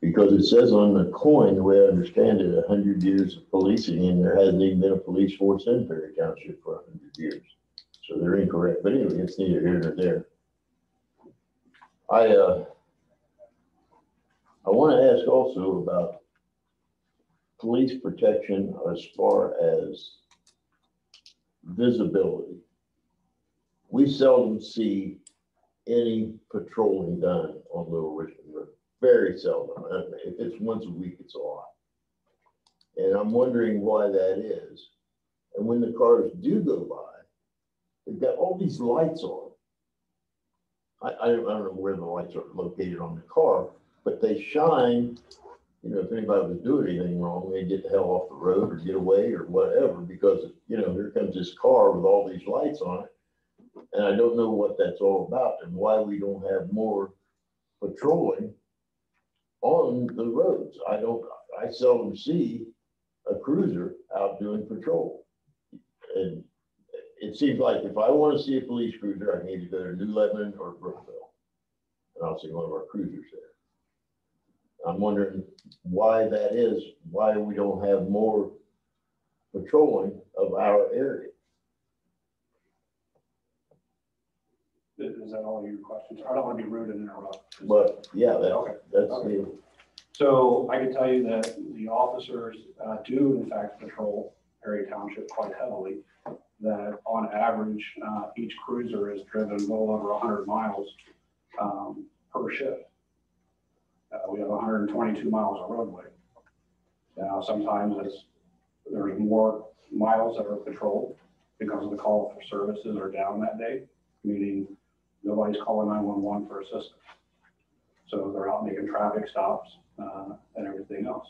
Because it says on the coin, the way I understand it, a hundred years of policing, and there hasn't even been a police force in Perry Township for a hundred years. So they're incorrect, but anyway, it's neither here nor there. I, uh, I want to ask also about police protection as far as visibility. We seldom see any patrolling done on Little Richmond. Very seldom. If it's once a week, it's a lot. And I'm wondering why that is. And when the cars do go by, they've got all these lights on. I, I don't, don't know where the lights are located on the car, but they shine. You know, if anybody was doing anything wrong, they'd get the hell off the road or get away or whatever, because, you know, here comes this car with all these lights on it. And I don't know what that's all about and why we don't have more patrolling on the roads. I don't, I seldom see a cruiser out doing patrol. And it seems like if I want to see a police cruiser, I need to go to New Lebanon or Brookville. And I'll see one of our cruisers there. I'm wondering why that is, why we don't have more patrolling of our area. Is that all your questions? I don't want to be rude and interrupt. But yeah, Okay. that, that's the, So I can tell you that the officers uh, do in fact patrol Perry Township quite heavily, that on average, uh, each cruiser is driven well over hundred miles, um, per shift. Uh, we have hundred and twenty-two miles of roadway. Now, sometimes it's, there's more miles that are patrolled because the call for services are down that day, meaning nobody's calling nine-one-one for assistance. So they're out making traffic stops, uh, and everything else.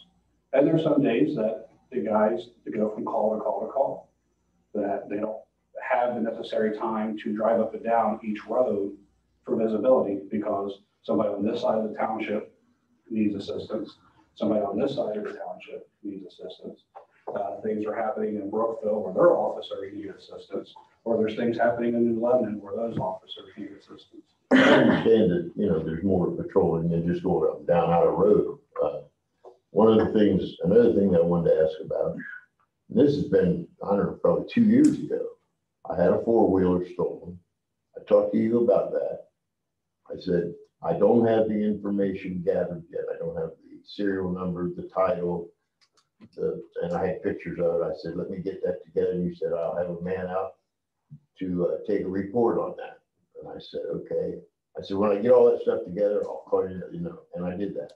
And there's some days that the guys, go from call to call to call, that they don't have the necessary time to drive up and down each road for visibility because somebody on this side of the township needs assistance, somebody on this side of the township needs assistance. Uh, things are happening in Brookville where their officers need assistance, or there's things happening in New Lebanon where those officers need assistance. I understand that, you know, there's more patrolling than just going up and down out of road. Uh, One of the things, another thing that I wanted to ask about, this has been, I don't know, probably two years ago. I had a four-wheeler stolen. I talked to you about that. I said, I don't have the information gathered yet. I don't have the serial number, the title, the, and I had pictures of it. I said, let me get that together. And you said, I'll have a man out to uh, take a report on that. And I said, okay. I said, when I get all that stuff together, I'll call you, you know, and I did that.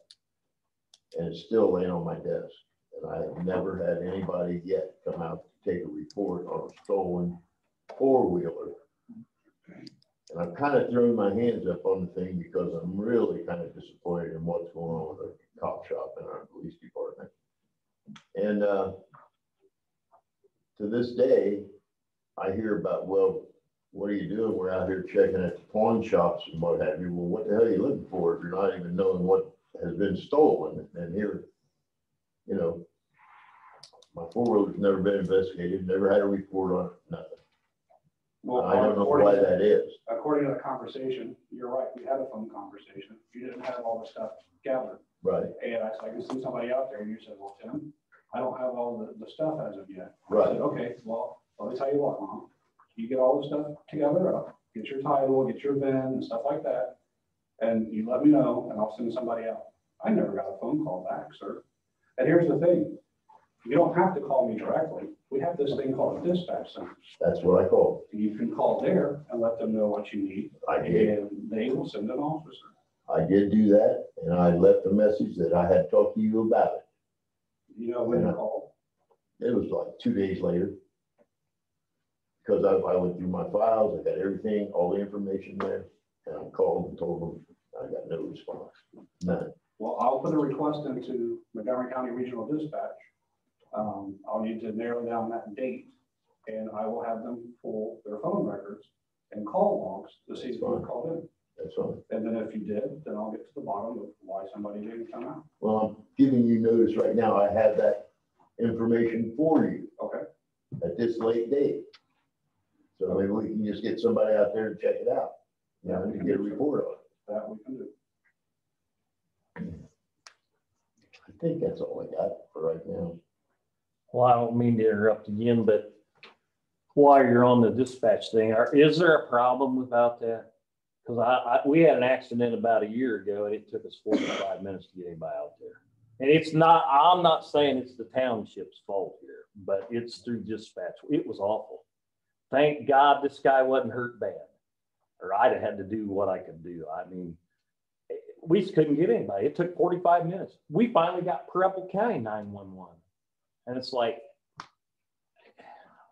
And it's still laying on my desk. And I have never had anybody yet come out take a report on a stolen four-wheeler. And I've kind of thrown my hands up on the thing because I'm really kind of disappointed in what's going on with the cop shop in our police department. And, uh, to this day, I hear about, well, what are you doing? We're out here checking at the pawn shops and what have you. Well, what the hell are you looking for if you're not even knowing what has been stolen? And here, you know, my four-wheeler's never been investigated, never had a report on it, nothing. Well, I don't know why to- that is. According to the conversation, you're right, we had a phone conversation. You didn't have all the stuff gathered. Right, And I said, I can send somebody out there, and you said, well, Tim, I don't have all the, the stuff as of yet. I right. said, okay, well, let me tell you what, Mom, you get all the stuff together, up, get your title, get your VIN and stuff like that, and you let me know, and I'll send somebody out. I never got a phone call back, sir. And here's the thing, you don't have to call me directly. We have this thing called a dispatch center. That's what I call You can call there and let them know what you need. I did. and they will send an officer. I did do that and I left a message that I had talked to you about it. You know when to call. It was like two days later. Because I, I went through my files, I got everything, all the information there, and I called and told them I got no response, none. Well, I'll put a request into Montgomery County Regional Dispatch. Um, I'll need to narrow down that date, and I will have them pull their phone records and call logs to see if you called in. That's all. And then if you did, then I'll get to the bottom of why somebody didn't come out. Well, I'm giving you notice right now, I have that information for you Okay, at this late date. So maybe we can just get somebody out there to check it out, you know, to get a report on it. that we can do. I think that's all I got for right now. Well, I don't mean to interrupt again, but while you're on the dispatch thing, are, is there a problem about that? Cause I, I, we had an accident about a year ago and it took us forty-five minutes to get anybody out there. And it's not, I'm not saying it's the township's fault here, but it's through dispatch. It was awful. Thank God this guy wasn't hurt bad. Or I'd have had to do what I could do. I mean, we just couldn't get anybody. It took forty-five minutes. We finally got Preble County nine-one-one. And it's like,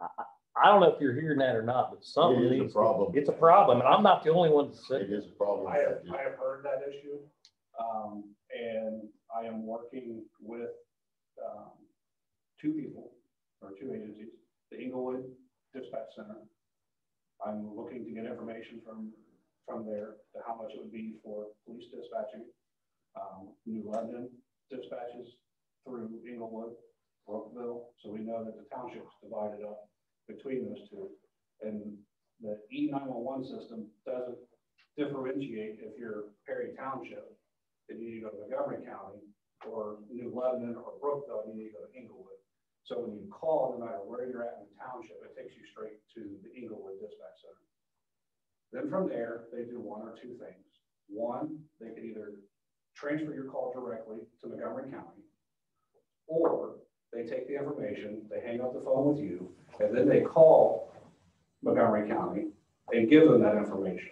I, I- I don't know if you're hearing that or not, but something It is a needs, problem. it's a problem, and I'm not the only one to say. It is a problem. I have, I have heard that issue, um, and I am working with, um, two people, or two agencies, the Englewood Dispatch Center. I'm looking to get information from, from there to how much it would be for police dispatching. Um, New Lebanon dispatches through Englewood, Brookville, so we know that the township's divided up between those two. And the E nine-one-one system doesn't differentiate if you're Perry Township, then you need to go to Montgomery County, or New Lebanon, or Brookville, you need to go to Englewood. So when you call, no matter where you're at in the township, it takes you straight to the Englewood Dispatch Center. Then from there, they do one or two things. One, they could either transfer your call directly to Montgomery County, or they take the information, they hang up the phone with you, and then they call Montgomery County and give them that information.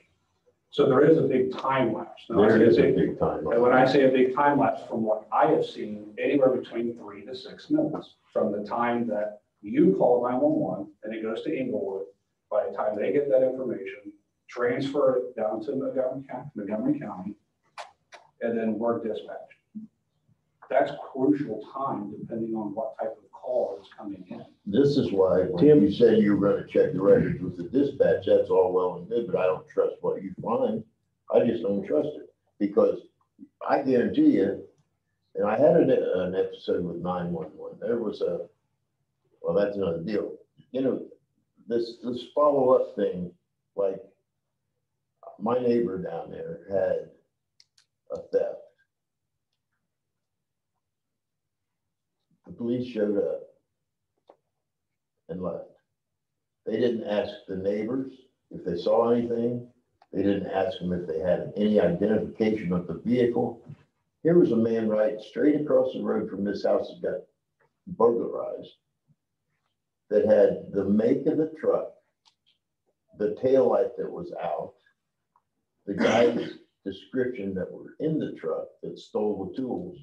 So there is a big time lapse. Now, There a big- big time. And when I say a big time lapse, from what I have seen, anywhere between three to six minutes from the time that you call nine-one-one and it goes to Englewood, by the time they get that information, transfer it down to Montgomery County, Montgomery County, and then we're dispatched. That's crucial time depending on what type of call is coming in. This is why, when Tim? you said you were gonna check the records with the dispatch, that's all well and good, but I don't trust what you find. I just don't trust it, because I guarantee you, and I had an, an episode with nine-one-one, there was a, well, that's another deal. You know, this, this follow-up thing, like, my neighbor down there had a theft. The police showed up and left. They didn't ask the neighbors if they saw anything. They didn't ask them if they had any identification of the vehicle. Here was a man right straight across the road from this house that got burglarized that had the make of the truck, the taillight that was out, the guy's description that were in the truck that stole the tools,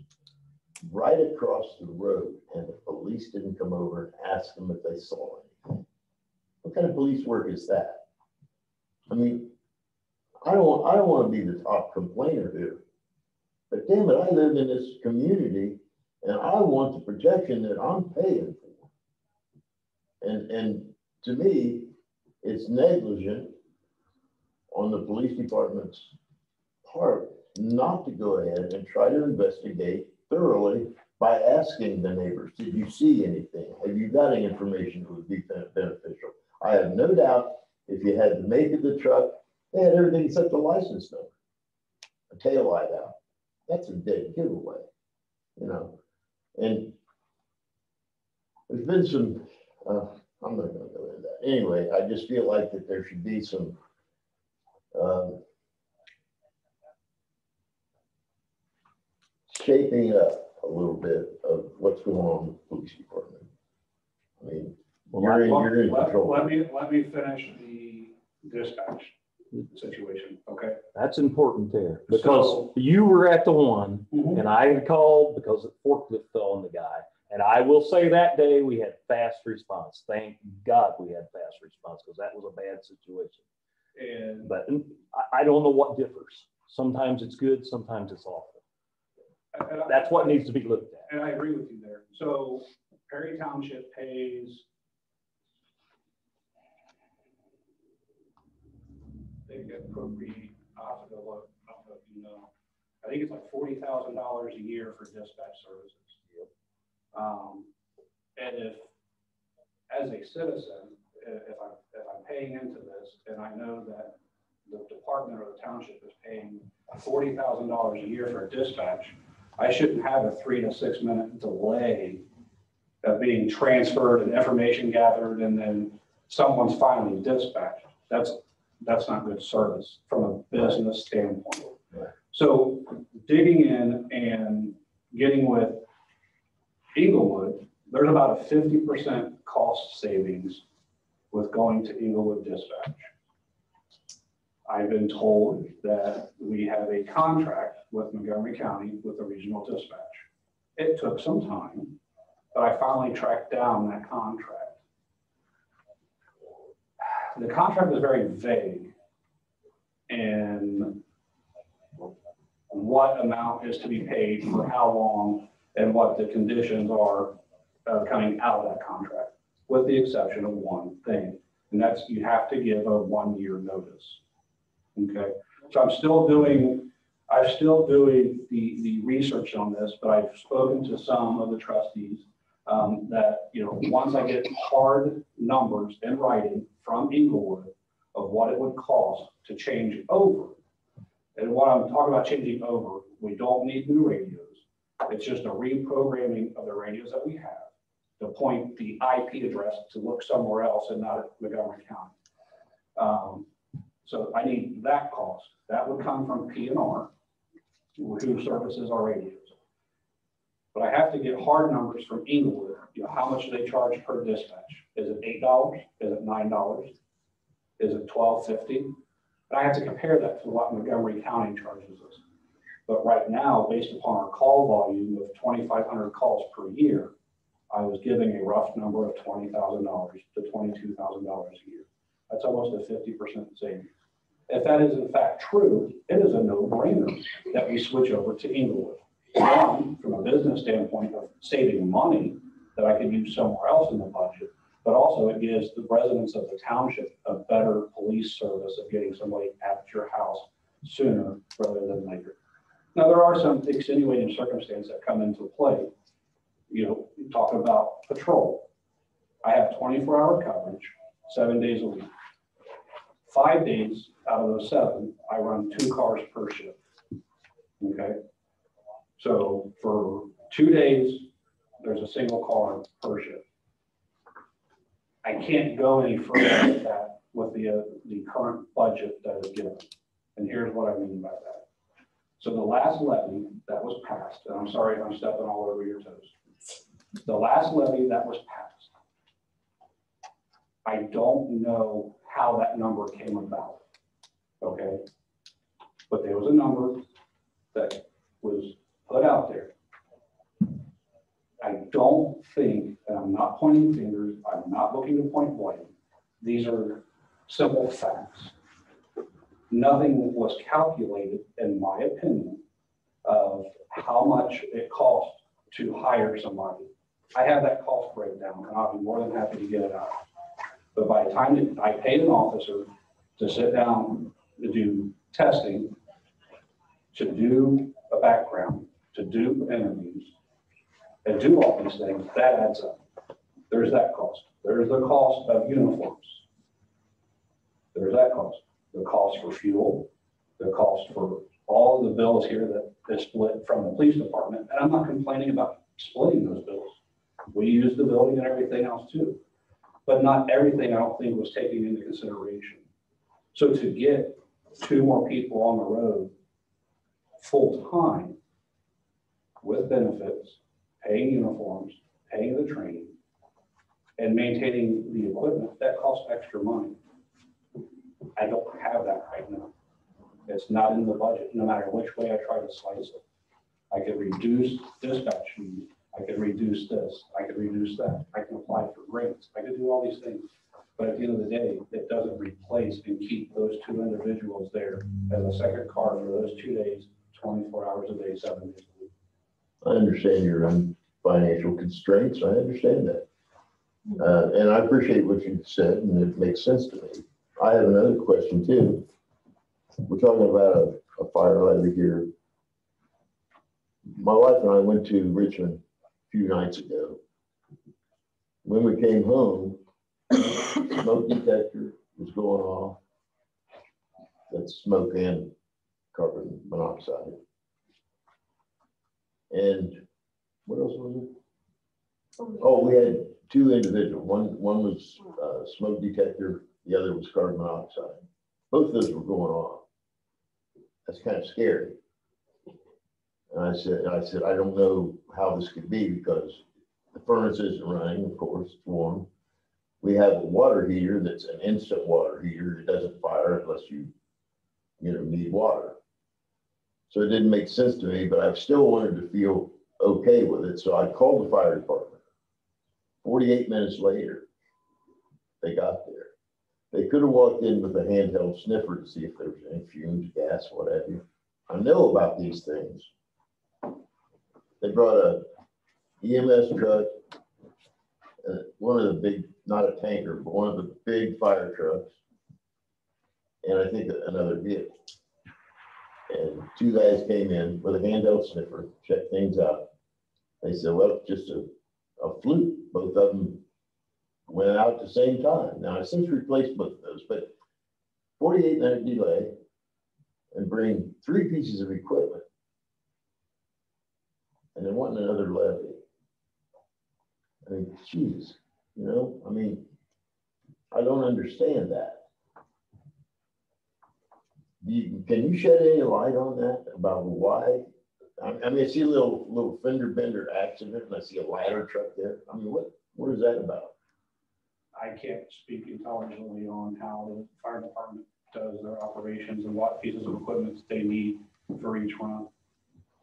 right across the road, and the police didn't come over and ask them if they saw anything. What kind of police work is that? I mean, I don't, I don't wanna be the top complainer here. But damn it, I live in this community and I want the protection that I'm paying for. And, and to me, it's negligent on the police department's part not to go ahead and try to investigate thoroughly by asking the neighbors, did you see anything? Have you got any information that would be beneficial? I have no doubt if you had the make of the truck, they had everything except the license number. A tail light out. That's a dead giveaway, you know? And there's been some, uh, I'm not gonna go into that. Anyway, I just feel like that there should be some, um, shaping up a little bit of what's going on with the police department. I mean, you're in, you're in Let- control. Let me, let me finish the dispatch situation, okay? That's important there, because So- you were at the one, and I had called because the forklift fell on the guy. And I will say that day, we had fast response. Thank God we had fast response, because that was a bad situation. And But I, don't know what differs. Sometimes it's good, sometimes it's awful. I- That's what needs to be looked at. And I agree with you there. So Perry Township pays they get appropriate, I have to look, I don't know if you know. I think it's like forty thousand dollars a year for dispatch services. Um, and if, as a citizen, if I'm, if I'm paying into this and I know that the department or the township is paying forty thousand dollars a year for a dispatch, I shouldn't have a three to six minute delay of being transferred and information gathered and then someone's finally dispatched. That's, that's not good service from a business standpoint. So digging in and getting with Englewood, there's about a fifty percent cost savings with going to Englewood Dispatch. I've been told that we have a contract with Montgomery County with the regional dispatch. It took some time, but I finally tracked down that contract. The contract is very vague in what amount is to be paid for how long and what the conditions are coming out of that contract, with the exception of one thing, and that's you have to give a one-year notice. Okay, so I'm still doing, I'm still doing the, the research on this, but I've spoken to some of the trustees um, that, you know, once I get hard numbers in writing from Englewood of what it would cost to change over. And what I'm talking about changing over, we don't need new radios. It's just a reprogramming of the radios that we have to point the IP address to look somewhere else and not at Montgomery County. Um, so I need that cost. That would come from P and R, who services our radios. But I have to get hard numbers from Englewood, you know, how much do they charge per dispatch? Is it eight dollars? Is it nine dollars? Is it twelve fifty? And I have to compare that to what Montgomery County charges us. But right now, based upon our call volume of twenty-five hundred calls per year, I was giving a rough number of twenty thousand dollars to twenty-two thousand dollars a year. That's almost a fifty percent savings. If that is in fact true, it is a no-brainer that we switch over to Englewood. One, from a business standpoint of saving money that I could use somewhere else in the budget, but also it gives the residents of the township a better police service of getting somebody at your house sooner rather than later. Now, there are some extenuating circumstances that come into play. You know, you talk about patrol. I have twenty-four hour coverage, seven days a week. Five days out of those seven, I run two cars per shift. Okay? So for two days, there's a single car per shift. I can't go any further with that with the, uh, the current budget that is given. And here's what I mean by that. So the last levy that was passed, and I'm sorry if I'm stepping all over your toes. The last levy that was passed. I don't know how that number came about. Okay? But there was a number that was put out there. I don't think, and I'm not pointing fingers, I'm not looking to point blame. These are simple facts. Nothing was calculated, in my opinion, of how much it costs to hire somebody. I have that cost breakdown, and I'll be more than happy to get it out. But by the time that I paid an officer to sit down to do testing, to do a background, to do interviews, and do all these things, that adds up. There's that cost. There's the cost of uniforms. There's that cost. The cost for fuel, the cost for all the bills here that is split from the police department. And I'm not complaining about splitting those. We use the building and everything else too. But not everything, I don't think, was taken into consideration. So to get two more people on the road full-time with benefits, paying uniforms, paying the training, and maintaining the equipment, that costs extra money. I don't have that right now. It's not in the budget, no matter which way I try to slice it. I could reduce dispatch I could reduce this, I could reduce that, I can apply for grants, I could do all these things. But at the end of the day, it doesn't replace and keep those two individuals there as a second car for those two days, twenty-four hours a day, seven days a week. I understand your um, financial constraints. I understand that. Uh, and I appreciate what you said and it makes sense to me. I have another question too. We're talking about a, a fire levy here. My wife and I went to Richmond few nights ago. When we came home, smoke detector was going off. That's smoke and carbon monoxide. And what else was it? Oh, we had two individuals. One, one was uh, smoke detector, the other was carbon monoxide. Both of those were going off. That's kind of scary. And I said, I said, I don't know how this could be because the furnace isn't running, of course, it's warm. We have a water heater that's an instant water heater. It doesn't fire unless you, you know, need water. So it didn't make sense to me, but I still wanted to feel okay with it. So I called the fire department. 48 minutes later, they got there. They could have walked in with a handheld sniffer to see if there was any fumes, gas, whatever. I know about these things. They brought a EMS truck, uh, one of the big, not a tanker, but one of the big fire trucks, and I think another vehicle. And two guys came in with a handheld sniffer, checked things out. They said, well, just a, a fluke. Both of them went out at the same time. Now, I've since replaced both of those, but 48 minute delay and bring three pieces of equipment and then wanting another levy. I mean, geez, you know, I mean, I don't understand that. You, can you shed any light on that about why I, mean, I see a little, little fender bender accident and I see a ladder truck there. I mean, what, what is that about? I can't speak intelligently on how the fire department does their operations and what pieces of equipment they need for each run.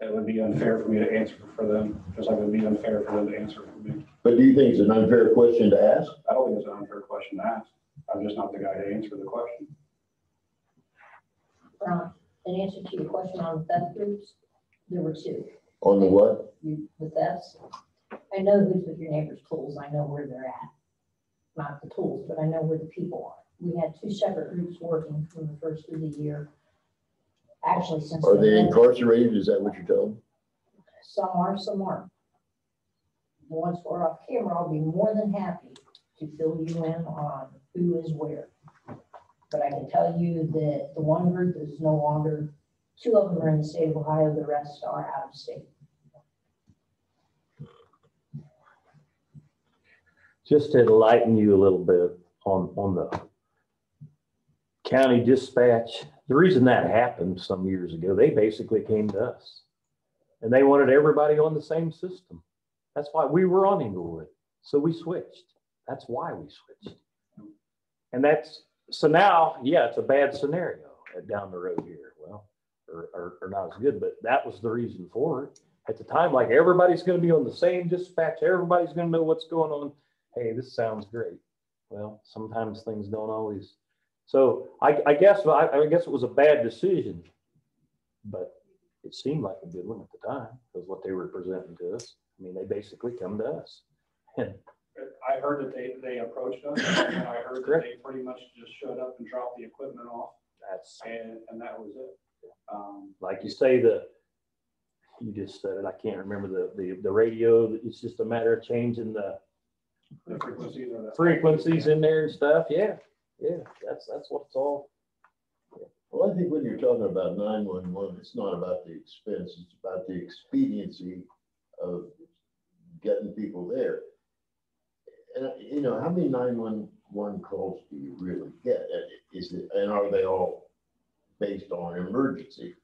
It would be unfair for me to answer for them, just like it would be unfair for them to answer for me. But do you think it's an unfair question to ask? I don't think it's an unfair question to ask. I'm just not the guy to answer the question. Ron, in answer to your question on theft groups, there were two. On the what? You, the thefts. I know who's with your neighbor's tools. I know where they're at. Not the tools, but I know where the people are. We had two separate groups working from the first of the year. Actually, since. Are they end- incarcerated? Is that what you're telling? Some are, some aren't. Once we're off camera, I'll be more than happy to fill you in on who is where. But I can tell you that the one group is no longer, two of them are in the state of Ohio, the rest are out of state. Just to enlighten you a little bit on, on the county dispatch, the reason that happened some years ago, they basically came to us. And they wanted everybody on the same system. That's why we were on Englewood. So we switched. That's why we switched. And that's, so now, yeah, it's a bad scenario down the road here. Well, or, or, or not as good, but that was the reason for it. At the time, like everybody's gonna be on the same dispatch, everybody's gonna know what's going on. Hey, this sounds great. Well, sometimes things don't always. So I, I guess, I, I guess it was a bad decision. But it seemed like a good one at the time, because what they were presenting to us. I mean, they basically come to us. And I heard that they, they approached us and I heard that they pretty much just showed up and dropped the equipment off that's, and, and that was it. Um, like you say, the, you just said it, I can't remember the, the, the radio, it's just a matter of changing the the frequencies the. frequencies in there and stuff. Yeah, yeah, that's, that's what it's all. Well, I think when you're talking about nine-one-one, it's not about the expense, it's about the expediency of getting people there. And, you know, how many nine-one-one calls do you really get? And Is it, and are they all based on emergency?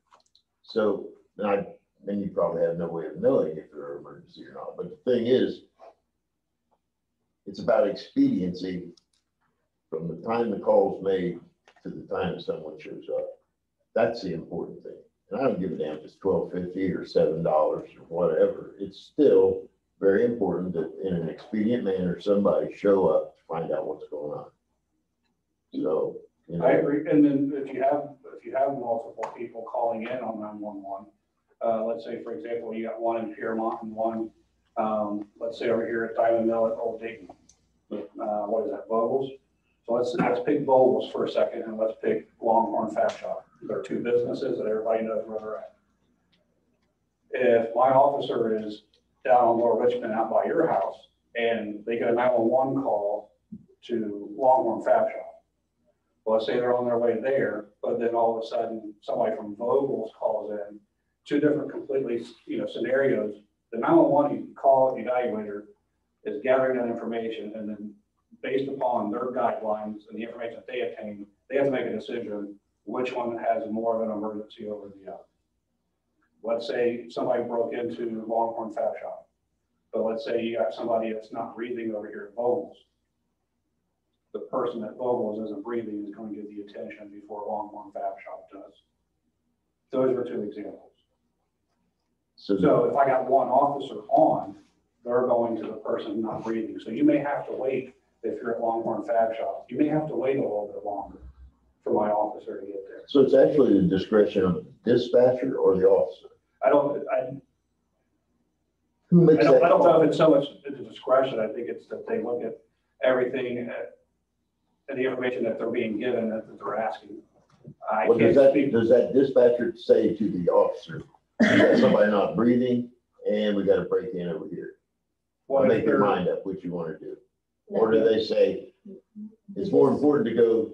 So, and I, then you probably have no way of knowing if they're emergency or not, but the thing is, it's about expediency from the time the call's made to the time someone shows up. That's the important thing. And I don't give a damn if it's twelve fifty or seven dollars or whatever. It's still very important that in an expedient manner, somebody show up to find out what's going on. So, you know. I agree, and then if you have, if you have multiple people calling in on nine-one-one, uh, let's say, for example, you got one in Pyrmont and one, um, let's say over here at Diamond Mill at Old Dayton. Uh, what is that, Vogels? So let's, let's pick Vogels for a second and let's pick Longhorn Fab Shop. There are two businesses that everybody knows where they're at. If my officer is down on Lower Richmond out by your house and they get a nine-one-one call to Longhorn Fab Shop, well, let's say they're on their way there, but then all of a sudden, somebody from Vogel's calls in, two different completely, you know, scenarios. The nine-one-one call evaluator is gathering that information and then based upon their guidelines and the information that they obtain, they have to make a decision which one has more of an emergency over the other. Let's say somebody broke into Longhorn Fab Shop, but let's say you got somebody that's not breathing over here at Vogel's the person at Vogel's isn't breathing is going to get the attention before Longhorn Fab Shop does. Those are two examples. So, So if I got one officer on, they're going to the person not breathing. So you may have to wait, if you're at Longhorn Fab Shop, you may have to wait a little bit longer for my officer to get there. so it's actually the discretion of the dispatcher or the officer? I don't, I, Who I makes don't, that I don't know call? if it's so much the discretion. I think it's that they look at everything uh, and the information that they're being given that they're asking. I Well, does can't that, speak does that dispatcher say to the officer, you got somebody not breathing and we gotta break in over here? what if Make your they're- mind up what you wanna do. Or do they say, it's more important to go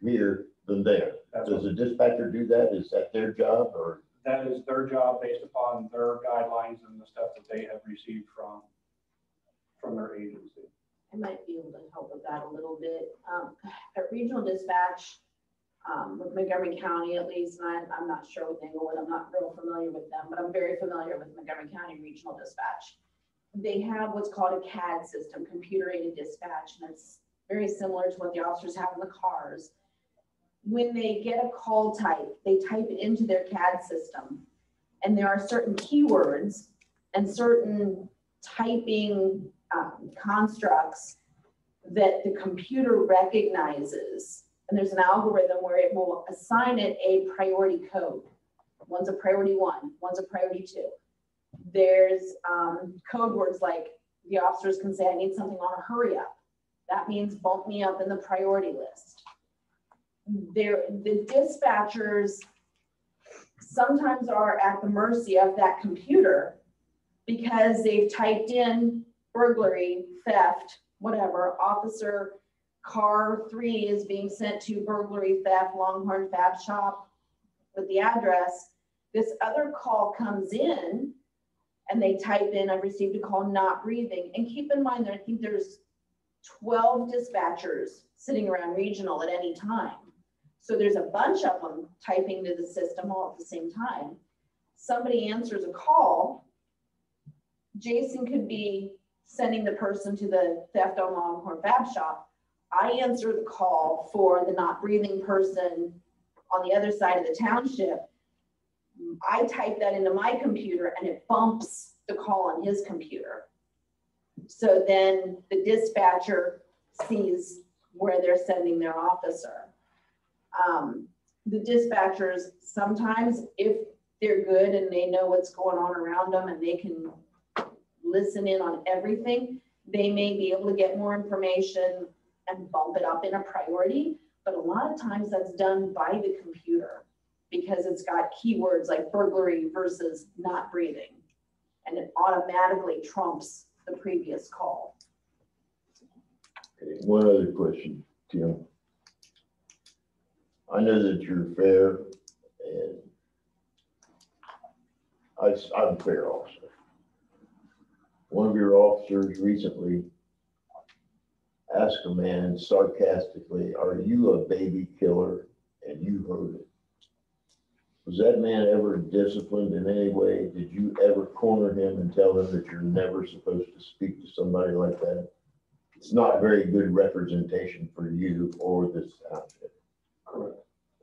here than there? That's Does what- the dispatcher do that? Is that their job or? That is their job based upon their guidelines and the stuff that they have received from, from their agency. I might be able to help with that a little bit. Um, at regional dispatch, um, with Montgomery County at least, and I'm, I'm not sure with Englewood, I'm not real familiar with them, but I'm very familiar with Montgomery County Regional Dispatch. They have what's called a CAD system, computer aided dispatch, and it's very similar to what the officers have in the cars. When they get a call type, they type it into their CAD system. And there are certain keywords and certain typing um, constructs that the computer recognizes. And there's an algorithm where it will assign it a priority code. One's a priority one, one's a priority two. There's um, code words like the officers can say, I need something on a hurry up. That means bump me up in the priority list. There, the dispatchers sometimes are at the mercy of that computer because they've typed in burglary, theft, whatever, officer, car three is being sent to burglary, theft, Longhorn Fab Shop with the address. This other call comes in and they type in, I received a call not breathing. And keep in mind that I think there's 12 dispatchers sitting around regional at any time. So there's a bunch of them typing to the system all at the same time. Somebody answers a call. Jason could be sending the person to the theft on Longhorn Fab Shop. I answer the call for the not breathing person on the other side of the township. I type that into my computer and it bumps the call on his computer. So then the dispatcher sees where they're sending their officer. Um, the dispatchers, sometimes if they're good and they know what's going on around them and they can listen in on everything, they may be able to get more information and bump it up in a priority. But a lot of times that's done by the computer because it's got keywords like burglary versus not breathing. And it automatically trumps the previous call. Okay, One other question, Tim. I know that you're fair and I, I'm fair officer. One of your officers recently asked a man sarcastically, are you a baby killer? And you heard it. Was that man ever disciplined in any way? Did you ever corner him and tell him that you're never supposed to speak to somebody like that? It's not very good representation for you or this township. Correct.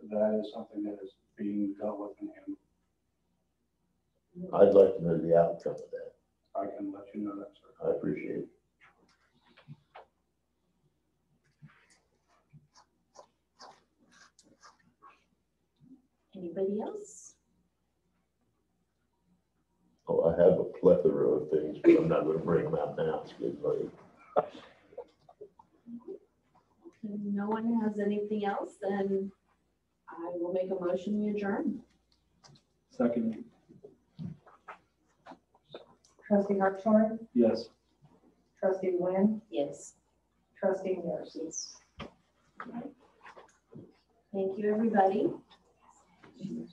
That is something that is being dealt with in him. I'd like to know the outcome of that. I can let you know that, sir. I appreciate it. Anybody else? Oh, I have a plethora of things, but I'm not gonna bring them out now. It's getting late. If no one has anything else, then I will make a motion we adjourn. Second, Trustee Hartshorn, yes. trustee Wynn, Yes. trustee Mears. Thank you, everybody. Amen.